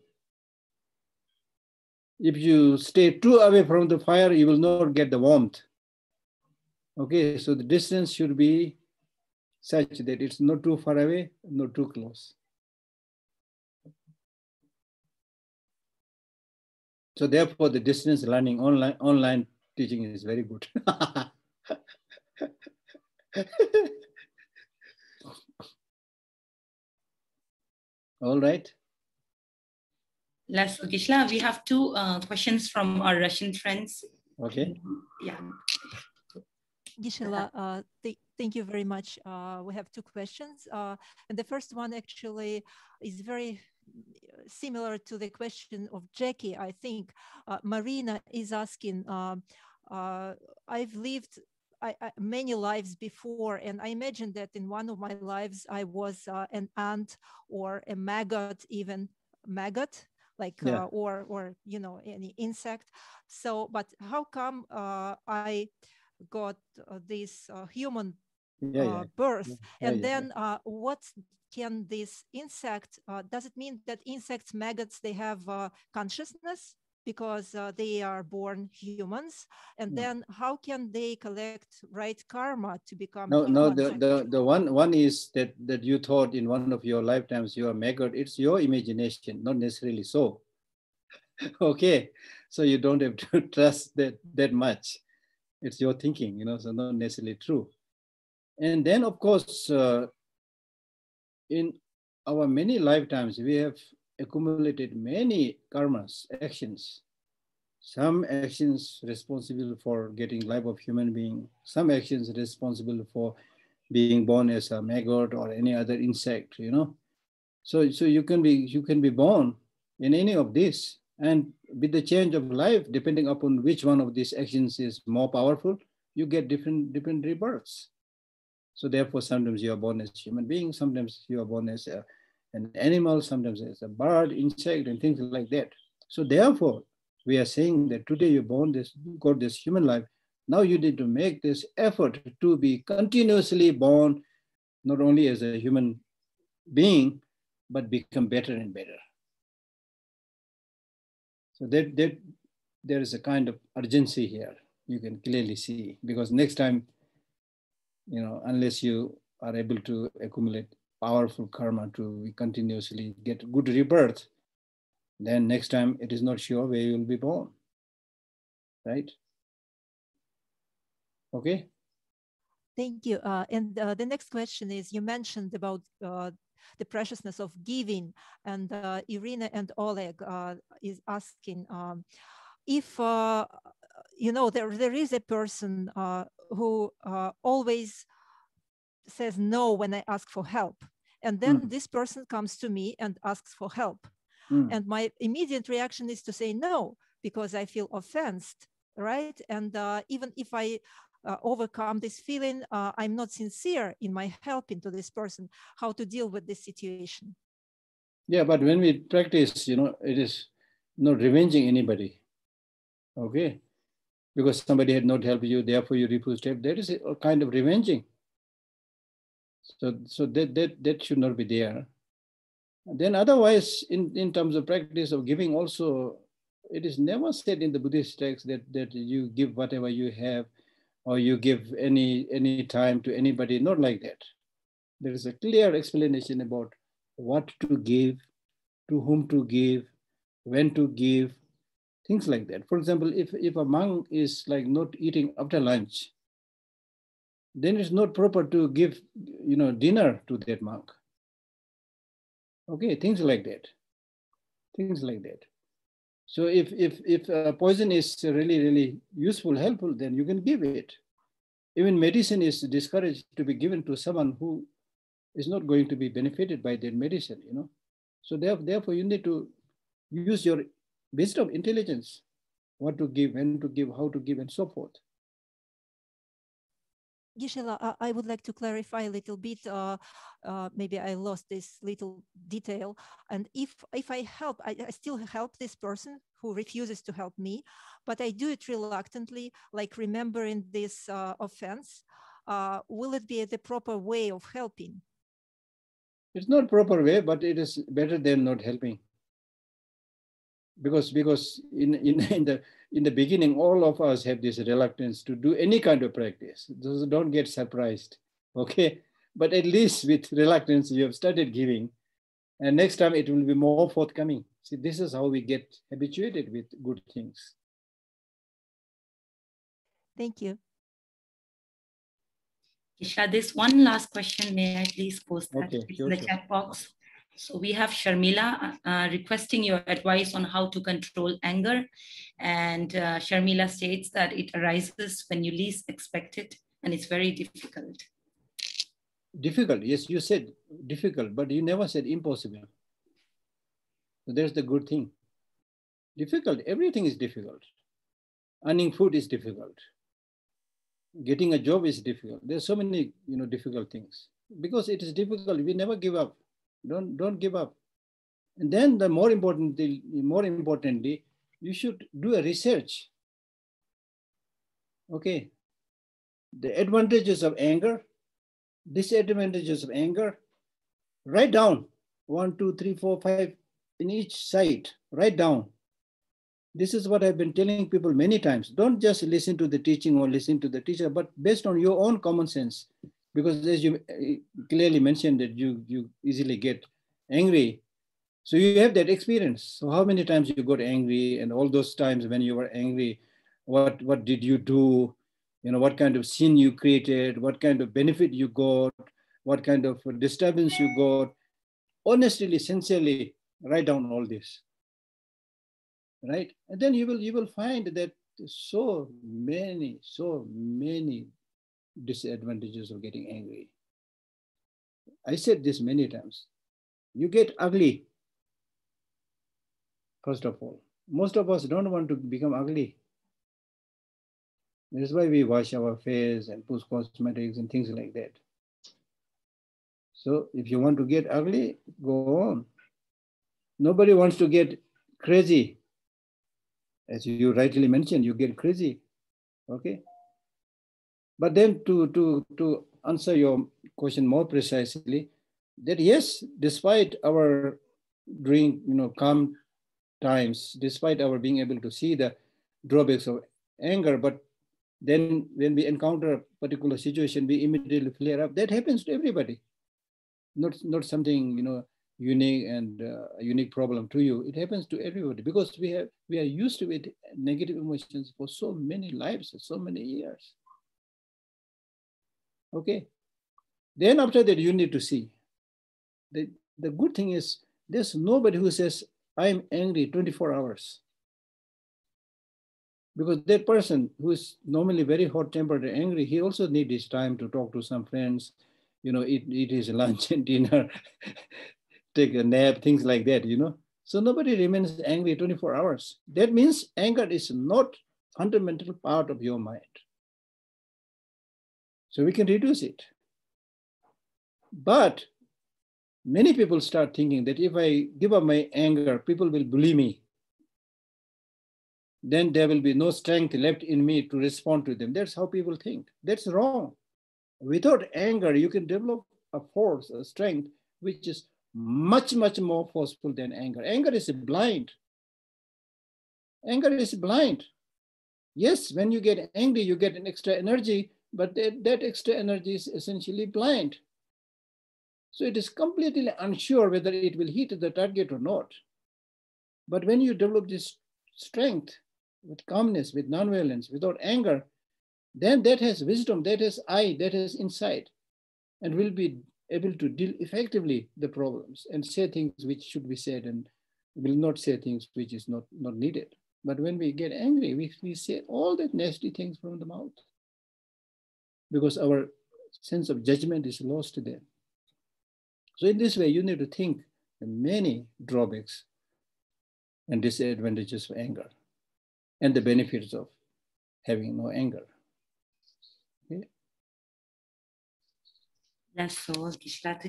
if you stay too away from the fire, you will not get the warmth. Okay, so the distance should be such that it's not too far away, not too close. So therefore, the distance learning online online teaching is very good. All right. Last, Geshe-la, we have two uh, questions from our Russian friends. Okay. Yeah. Geshe-la, uh, th thank you very much. Uh, we have two questions. Uh, and the first one actually is very similar to the question of Jackie, I think. Uh, Marina is asking, uh, uh, I've lived I, I, many lives before, and I imagine that in one of my lives, I was an ant or a maggot, even maggot like yeah. uh, or or you know any insect so but how come uh, i got uh, this uh, human yeah, yeah. Uh, birth and then uh, what can this insect does it mean that insects maggots they have consciousness because uh, they are born humans. And yeah. then how can they collect right karma to become no no the, the the one one is that that you thought in one of your lifetimes you are maggot it's your imagination not necessarily so. Okay so you don't have to trust that that much. It's your thinking you know so not necessarily true. And then of course uh, in our many lifetimes we have accumulated many karmas, actions. Some actions responsible for getting life of human being, some actions responsible for being born as a maggot or any other insect, you know. So, so you can be you can be born in any of this. And with the change of life, depending upon which one of these actions is more powerful, you get different different rebirths. So therefore, sometimes you are born as human being, sometimes you are born as a an animal, sometimes it's a bird, insect, and things like that. So therefore, we are saying that today you born this, got this human life. Now you need to make this effort to be continuously born, not only as a human being, but become better and better. So that, that there is a kind of urgency here. You can clearly see because next time, you know, unless you are able to accumulate powerful karma to continuously get good rebirth, then next time it is not sure where you will be born. Right? Okay? Thank you. Uh, and uh, the next question is you mentioned about uh, the preciousness of giving, and uh, Irina and Oleg uh, is asking um, if uh, you know there there is a person who always says no when I ask for help, and then Mm. this person comes to me and asks for help, Mm. and my immediate reaction is to say no because I feel offensed, right? And uh, even if I uh, overcome this feeling, uh, I'm not sincere in my helping to this person, how to deal with this situation. Yeah, but when we practice, you know, it is not revenging anybody. Okay? Because somebody had not helped you, therefore you refuse to help. That is a kind of revenging. So, so that, that, that should not be there. Then otherwise, in, in terms of practice of giving also, it is never said in the Buddhist text that, that you give whatever you have or you give any, any time to anybody, not like that. There is a clear explanation about what to give, to whom to give, when to give, things like that. For example, if, if a monk is like not eating after lunch, then it's not proper to give, you know, dinner to that monk. Okay, things like that. Things like that. So if if if uh, poison is really really useful, helpful, then you can give it. Even medicine is discouraged to be given to someone who is not going to be benefited by that medicine. You know, so therefore, therefore you need to use your wisdom, intelligence, what to give, when to give, how to give, and so forth. Geshe-la, I- would like to clarify a little bit. Uh, uh, maybe I lost this little detail. And if if I help, I, I still help this person who refuses to help me, but I do it reluctantly, like remembering this uh, offense. Will it be the proper way of helping? It's not proper way, but it is better than not helping. Because because in, in, in the in the beginning, all of us have this reluctance to do any kind of practice. Those don't get surprised. Okay. But at least with reluctance, you have started giving. And next time it will be more forthcoming. See, this is how we get habituated with good things. Thank you. Isha, this one last question. May I please post that Okay, in sure, the sure. chat box? So we have Sharmila uh, requesting your advice on how to control anger. And uh, Sharmila states that it arises when you least expect it and it's very difficult. Difficult, yes, you said difficult, but you never said impossible. So there's the good thing. Difficult, everything is difficult. Earning food is difficult. Getting a job is difficult. There's so many, you know, difficult things. Because it is difficult, we never give up. Don't don't give up. And then the more important, the more importantly, you should do a research. Okay. The advantages of anger, disadvantages of anger, write down one, two, three, four, five in each side, write down. This is what I've been telling people many times. Don't just listen to the teaching or listen to the teacher, but based on your own common sense. Because as you uh, clearly mentioned that you, you easily get angry. So you have that experience. So how many times you got angry and all those times when you were angry, what, what did you do? you know what kind of sin you created what kind of benefit you got what kind of disturbance you got honestly sincerely write down all this right and then you will you will find that so many so many disadvantages of getting angry i said this many times you get ugly first of all most of us don't want to become ugly that's why we wash our face and put cosmetics and things like that. So if you want to get ugly, go on. Nobody wants to get crazy. as you rightly mentioned, you get crazy. Okay. But then to to to answer your question more precisely, that yes, despite our during you know calm times, despite our being able to see the drawbacks of anger, but then when we encounter a particular situation, we immediately flare up. That happens to everybody. Not not something you know unique and uh, unique problem to you. It happens to everybody because we have we are used to it negative emotions for so many lives, so many years. Okay. Then after that, you need to see. The, the good thing is there's nobody who says, I'm angry 24 hours. Because that person who is normally very hot tempered and angry, he also needs his time to talk to some friends, you know, eat, eat his lunch and dinner, take a nap, things like that, you know. So nobody remains angry 24 hours. That means anger is not fundamental part of your mind. So we can reduce it. But many people start thinking that if I give up my anger, people will bully me. Then there will be no strength left in me to respond to them. That's how people think. That's wrong. Without anger, you can develop a force, a strength, which is much, much more forceful than anger. Anger is blind. Anger is blind. Yes, when you get angry, you get an extra energy, but that, that extra energy is essentially blind. So it is completely unsure whether it will hit the target or not. But when you develop this strength with calmness, with nonviolence, without anger, then that has wisdom, that has eye, that has insight, and will be able to deal effectively the problems and say things which should be said and will not say things which is not, not needed. But when we get angry, we, we say all that nasty things from the mouth because our sense of judgment is lost there. So in this way, you need to think many drawbacks and disadvantages of anger and the benefits of having no anger. Okay? That's so, Geshe-la.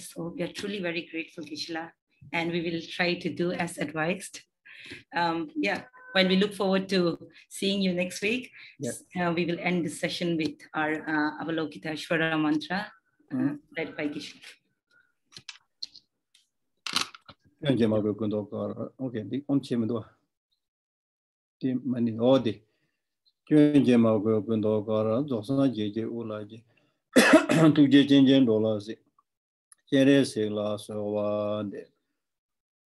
So we are truly very grateful, Geshe-la, and we will try to do as advised. Um, yeah, while we look forward to seeing you next week, yes. uh, we will end this session with our uh, Avalokiteshvara mantra uh, mm-hmm. led by Kishan. Yanje ma go kundo kar okay di on chim do. Di mani o di yanje ma go kundo kar do sa je je u la je. Tu je chen chen do la si che re se la so wa de.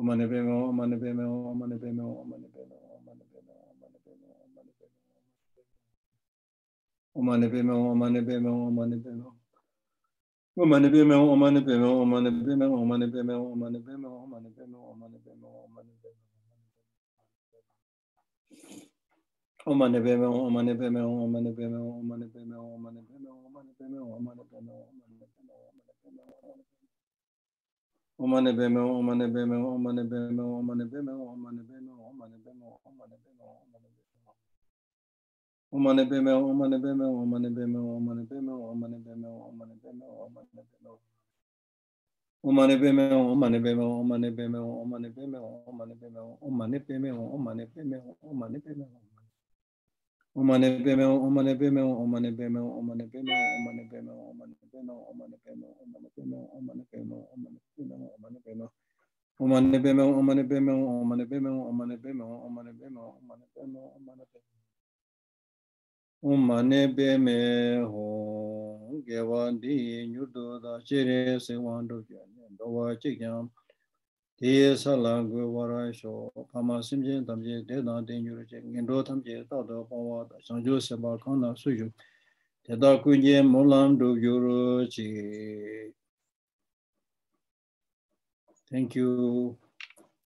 Omane Bemo, Omane Bemo, Omane Bemo, Omane Bemo, Omane Bemo, Omane Bemo, Omane Bemo. Omane Bemo, Omane Bemo, Omane Bemo. Omane Bemo, Omane Bemo, Omane Bemo, Omane Bemo, Omane Bemo, Omane Bemo, Omane Bemo, Omane Bemo. Omane Bemo, Omane Bemo, Omane Bemo, Omane Bemo, Omane Bemo, Omane Bemo, Omane Bemo, Omane Bemo, Omane Bemo, Omane Bemo. Omane beme, omane beme, omane beme, omane beme, omane beme, omane beme, omane beme, omane beme. Omane beme, omane beme, omane beme, omane beme, omane beme, omane beme, omane beme. Omane beme, omane beme, omane beme, omane beme, omane beme, omane beme, omane beme, omane beme, omane beme. Omanebemeo, omanebemeo, omanebemeo, omanebemeo, omanebemeo, omanebemeo, omanebemeo, omanebemeo, omanebemeo, omanebemeo, omanebemeo. Omanebemeo, omanebemeo, omanebemeo, omanebemeo, omanebemeo, omanebemeo, omanebemeo. Omanebemeo, gewandi nyurdo da chere se wando kya nendo wa chikyam. 대사 랑고 와라쇼 파마 심진 담제 대다 대뉴르제 겐도 담제 다도 보와다 상조 세바 칸나 수유 대다 군제 몰람도 요로지 Thank you.